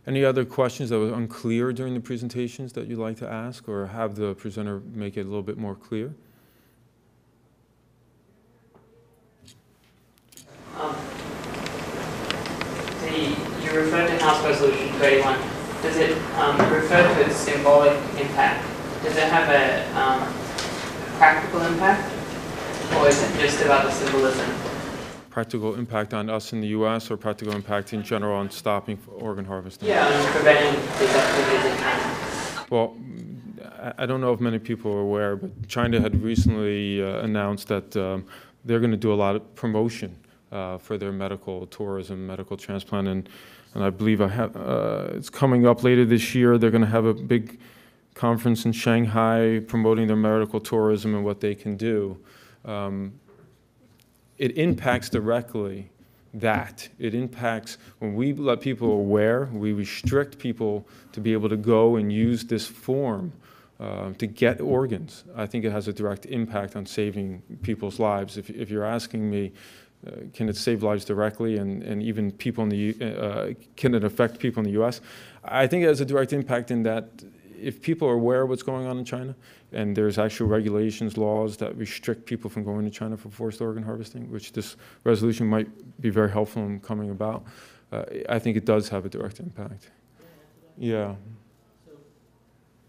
Any other questions that were unclear during the presentations that you'd like to ask, or have the presenter make it a little bit more clear? Um, The, you referred to House Resolution 31. Does it um, refer to its symbolic impact? Does it have a um, practical impact? Or is it just about the symbolism? Practical impact on us in the U.S., or practical impact in general on stopping organ harvesting? Yeah, and preventing these activities in China. Well, I- I don't know if many people are aware, but China had recently uh, announced that um, they're going to do a lot of promotion uh, for their medical tourism, medical transplant, and, and I believe I have, uh, it's coming up later this year. They're going to have a big conference in Shanghai promoting their medical tourism and what they can do. Um, it impacts directly that. It impacts when we let people aware, we restrict people to be able to go and use this form uh, to get organs. I think it has a direct impact on saving people's lives. If, if you're asking me, uh, can it save lives directly and, and even people in the, uh, can it affect people in the US? I think it has a direct impact in that if people are aware of what's going on in China, and there's actual regulations, laws that restrict people from going to China for forced organ harvesting, which this resolution might be very helpful in coming about, uh, I think it does have a direct impact. Yeah.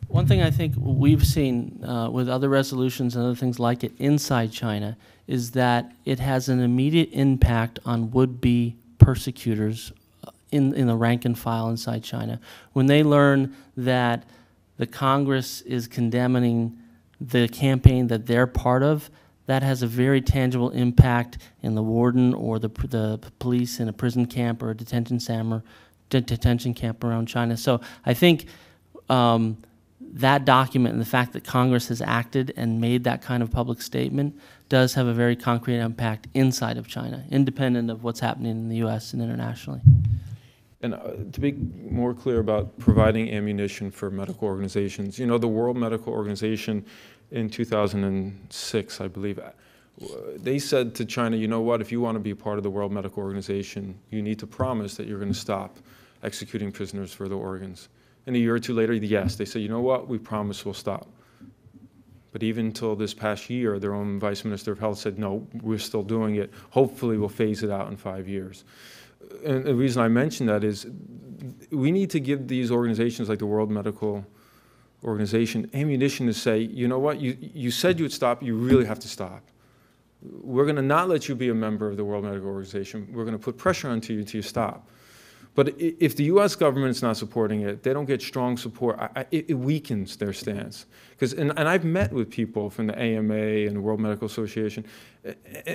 One thing I think we've seen uh, with other resolutions and other things like it inside China is that it has an immediate impact on would-be persecutors uh, in, in the rank and file inside China. When they learn that the Congress is condemning the campaign that they're part of, that has a very tangible impact in the warden or the, the police in a prison camp or a detention de- detention camp around China. So I think um, that document and the fact that Congress has acted and made that kind of public statement does have a very concrete impact inside of China, independent of what's happening in the U.S. and internationally. And uh, to be more clear about providing ammunition for medical organizations, you know, the World Medical Organization in 2006, I believe, they said to China, you know what, if you want to be part of the World Medical Organization, you need to promise that you're going to stop executing prisoners for their organs. And a year or two later, yes, they said, you know what, we promise we'll stop. But even until this past year, their own Vice Minister of Health said, no, we're still doing it. Hopefully, we'll phase it out in five years. And the reason I mention that is we need to give these organizations like the World Medical Organization ammunition to say, you know what, you, you said you would stop, you really have to stop. We're going to not let you be a member of the World Medical Organization. We're going to put pressure onto you until you stop. But if the U.S. government's not supporting it, they don't get strong support. I, I, it weakens their stance. Because and, and I've met with people from the AMA and the World Medical Association,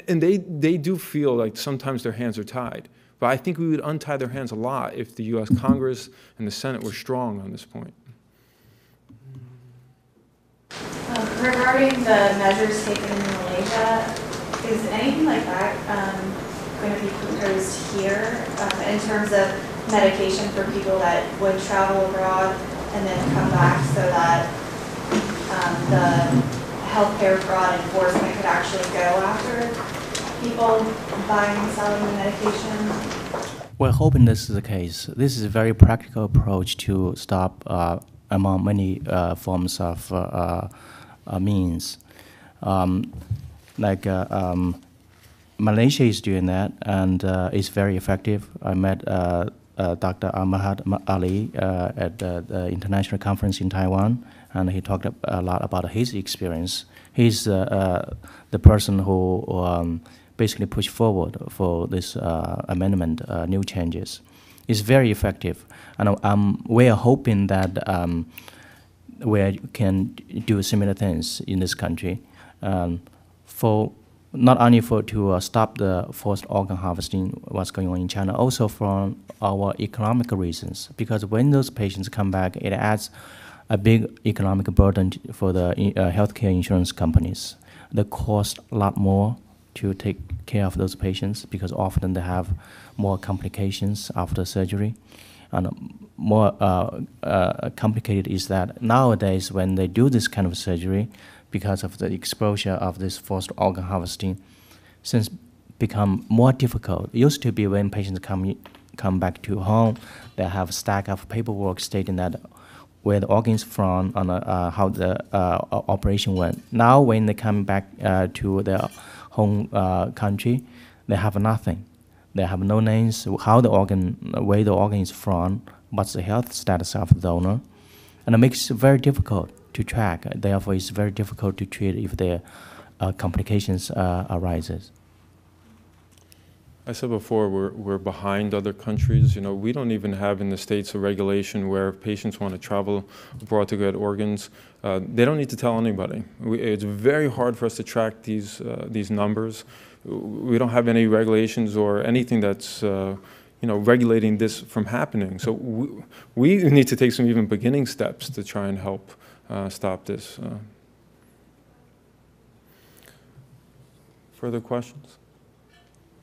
and they they do feel like sometimes their hands are tied. But I think we would untie their hands a lot if the U.S. Congress and the Senate were strong on this point. Um, Regarding the measures taken in Malaysia, is anything like that um, going to be proposed here um, in terms of medication for people that would travel abroad and then come back so that um, the healthcare fraud enforcement could actually go after people buying and selling the medication? We're hoping this is the case. This is a very practical approach to stop uh, among many uh, forms of uh, uh, means. Um, like uh, um, Malaysia is doing that, and uh, it's very effective. I met Dr. Ahmad Ali at the, international conference in Taiwan, and he talked a- lot about his experience. He's the person who um, basically pushed forward for this uh, amendment, uh, new changes. It's very effective, and um, we are hoping that um, we can do similar things in this country um, for not only for to uh, stop the forced organ harvesting what's going on in China, also for our economic reasons. Because when those patients come back, it adds a big economic burden for the uh, healthcare insurance companies. They cost a lot more to take care of those patients because often they have more complications after surgery. And um, more uh, uh, complicated is that nowadays, when they do this kind of surgery, because of the exposure of this forced organ harvesting, since become more difficult. It used to be when patients come come back to home, they have a stack of paperwork stating that where the organs from and uh, how the uh, operation went. Now, when they come back uh, to their home uh, country, they have nothing. They have no names, how the organ, where the organ is from, what's the health status of the donor, and it makes it very difficult to track. Therefore, it's very difficult to treat if there uh, complications uh, arises. I said before, we're, we're behind other countries. You know, we don't even have in the States a regulation where if patients want to travel abroad to get organs, uh, they don't need to tell anybody. We, it's very hard for us to track these, uh, these numbers. We don't have any regulations or anything that's, uh, you know, regulating this from happening. So we, we need to take some even beginning steps to try and help uh, stop this. Uh. Further questions?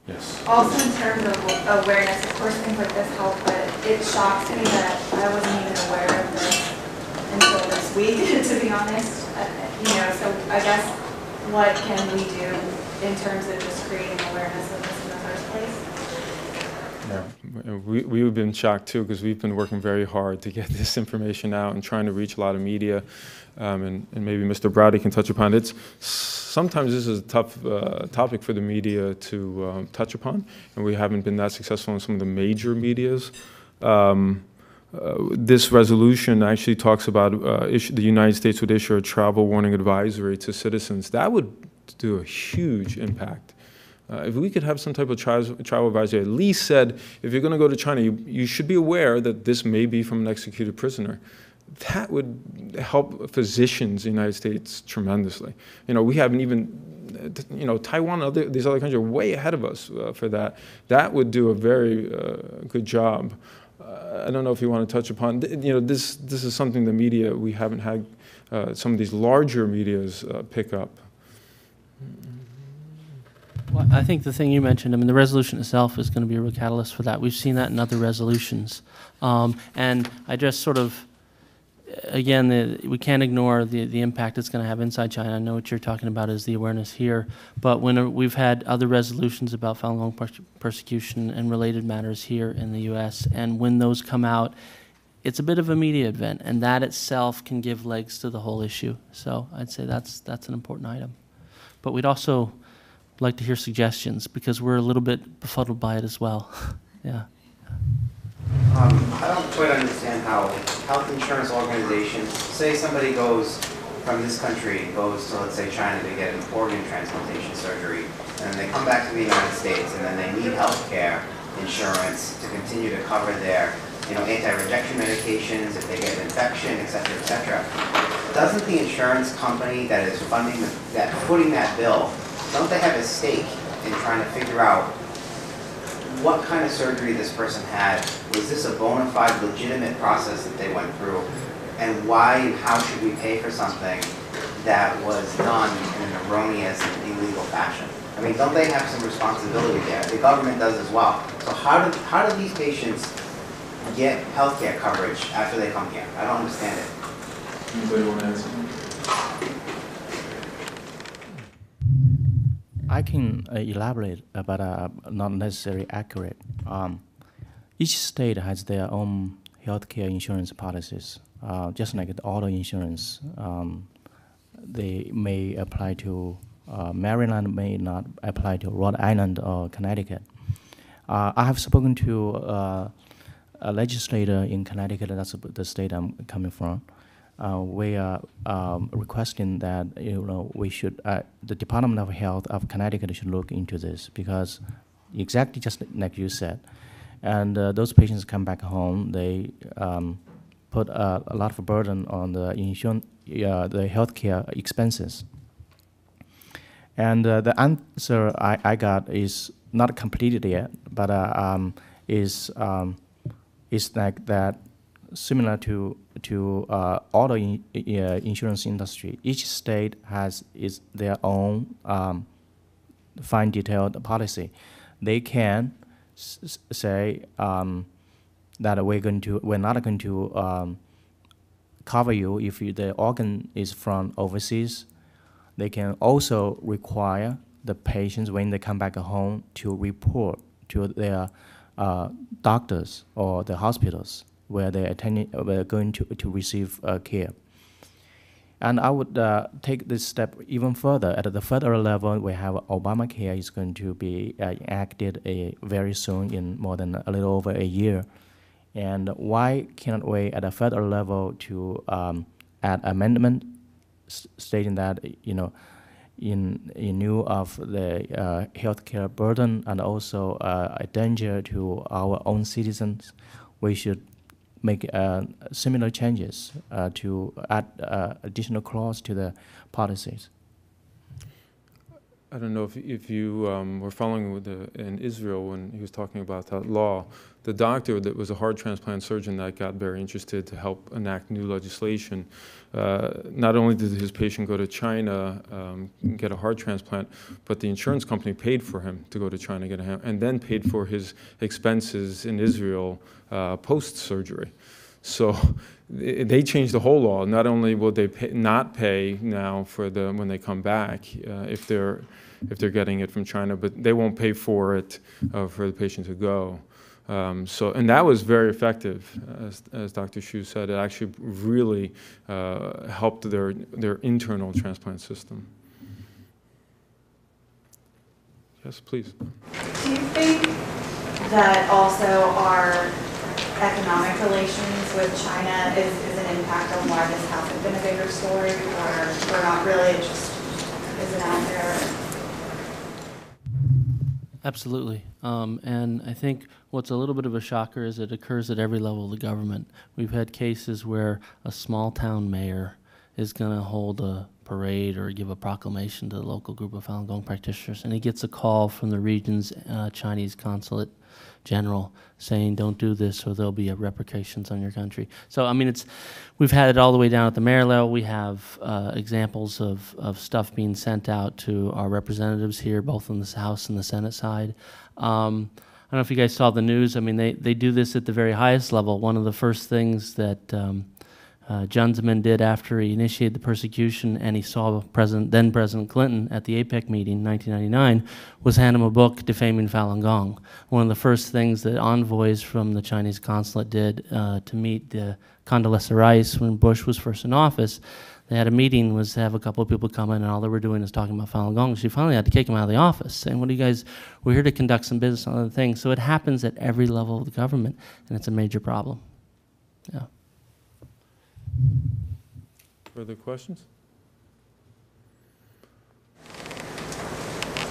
Yes. Also in terms of awareness, of course, things like this help, but it shocks me that I wasn't even aware of this until this week, to be honest. Uh, You know, so I guess what can we do in terms of just creating awareness of this in the first place? Yeah, we, we've been shocked too because we've been working very hard to get this information out and trying to reach a lot of media. Um, and, and maybe Mr. Browde can touch upon it. Sometimes this is a tough uh, topic for the media to um, touch upon, and we haven't been that successful in some of the major medias. Um, uh, this resolution actually talks about uh, the United States would issue a travel warning advisory to citizens. That would do a huge impact. Uh, if we could have some type of travel, travel advisory, at least said, if you're going to go to China, you, you should be aware that this may be from an executed prisoner. That would help physicians in the United States tremendously. You know, we haven't even, you know, Taiwan, other, these other countries are way ahead of us uh, for that. That would do a very uh, good job. Uh, I don't know if you want to touch upon, you know, this, this is something the media, we haven't had uh, some of these larger medias uh, pick up. Well, I think the thing you mentioned, I mean, the resolution itself is going to be a real catalyst for that. We've seen that in other resolutions. Um, and I just sort of, again, the, we can't ignore the, the impact it's going to have inside China. I know what you're talking about is the awareness here, but when uh, we've had other resolutions about Falun Gong pers- persecution and related matters here in the U.S., and when those come out, it's a bit of a media event, and that itself can give legs to the whole issue. So I'd say that's that's an important item. But we'd also like to hear suggestions because we're a little bit befuddled by it as well. yeah. Um, I don't quite understand how health insurance organizations, say somebody goes from this country, goes to, let's say, China to get an organ transplantation surgery, and then they come back to the United States, and then they need health care insurance to continue to cover their, you know, anti-rejection medications, if they get an infection, et cetera, et cetera. Doesn't the insurance company that is funding, the- that, footing that bill, don't they have a stake in trying to figure out what kind of surgery this person had, was this a bona fide legitimate process that they went through? And why and how should we pay for something that was done in an erroneous and illegal fashion? I mean, don't they have some responsibility there? The government does as well. So how do, how do these patients get healthcare coverage after they come here? I don't understand it. Anybody want to answer? I can uh, elaborate, uh, but uh, not necessarily accurate. Um, each state has their own healthcare insurance policies, uh, just like the auto insurance. Um, they may apply to uh, Maryland, may not apply to Rhode Island or Connecticut. Uh, I have spoken to a legislator in Connecticut, that's the state I'm coming from. Uh, we are um, requesting that you know we should uh, the Department of Health of Connecticut should look into this because exactly just like you said, and uh, those patients come back home they um, put a, a lot of burden on the insurance the healthcare expenses. And uh, the answer I, I got is not completed yet, but uh, um, is um, is like that similar to to uh, auto in, uh, insurance industry. Each state has its their own um, fine detailed policy. They can say um, that we're going to we're not going to um, cover you if you, the organ is from overseas. They can also require the patients when they come back home to report to their uh, doctors or the hospitals where they're attending, going to, to receive uh, care. And I would uh, take this step even further. At the federal level, we have Obamacare is going to be uh, enacted uh, very soon, in more than a little over a year. And why cannot we, at a federal level, to um, add amendment stating that you know, in in lieu of the uh, healthcare burden and also uh, a danger to our own citizens, we should make uh, similar changes uh, to add uh, additional clause to the policies. I don't know if, if you um, were following the, in Israel when he was talking about that law. The doctor that was a heart transplant surgeon that got very interested to help enact new legislation. Uh, not only did his patient go to China um, get a heart transplant, but the insurance company paid for him to go to China get a and then paid for his expenses in Israel uh, post surgery. So they changed the whole law. Not only will they pay, not pay now for the when they come back uh, if they're if they're getting it from China, but they won't pay for it uh, for the patient to go. Um, so and that was very effective, as, as Dr. Shu said. It actually really uh, helped their their internal transplant system. Yes, please. Do you think that also our economic relations with China is, is an impact on why this hasn't been a bigger story, or, or not really, it just isn't out there? Absolutely. Um, and I think what's a little bit of a shocker is it occurs at every level of the government. We've had cases where a small town mayor is going to hold a parade or give a proclamation to the local group of Falun Gong practitioners, and he gets a call from the region's uh, Chinese consulate general saying, "Don't do this, or there'll be repercussions on your country." So, I mean, it's we've had it all the way down at the mayor level. We have uh, examples of, of stuff being sent out to our representatives here, both on the House and the Senate side. Um, I don't know if you guys saw the news. I mean, they, they do this at the very highest level. One of the first things that um, uh, did after he initiated the persecution and he saw President, then President Clinton at the APEC meeting in 1999 was hand him a book defaming Falun Gong. One of the first things that envoys from the Chinese consulate did uh, to meet the Condoleezza Rice when Bush was first in office, they had a meeting was to have a couple of people come in and all they were doing is talking about Falun Gong. She finally had to kick him out of the office saying, what do you guys, we're here to conduct some business on other things. So it happens at every level of the government and it's a major problem. Yeah. Further questions?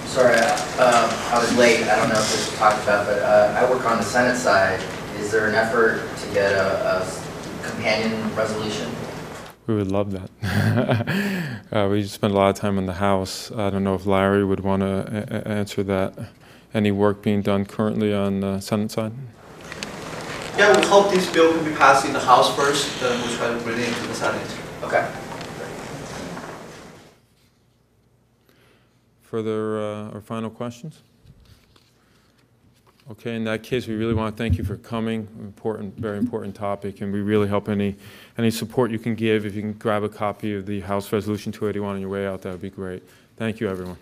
Sorry, uh, I was late. I don't know if this was talked about, but uh, I work on the Senate side. Is there an effort to get a, a companion resolution? We would love that. uh, we spend a lot of time in the House. I don't know if Larry would want to answer that. Any work being done currently on the Senate side? Yeah, we hope this bill can be passed in the House first, then we'll try to bring it into the Senate. Okay. Further uh, or final questions? Okay, in that case, we really want to thank you for coming. Important, very important topic, and we really hope any any support you can give. If you can grab a copy of the House Resolution 281 on your way out, that would be great. Thank you, everyone.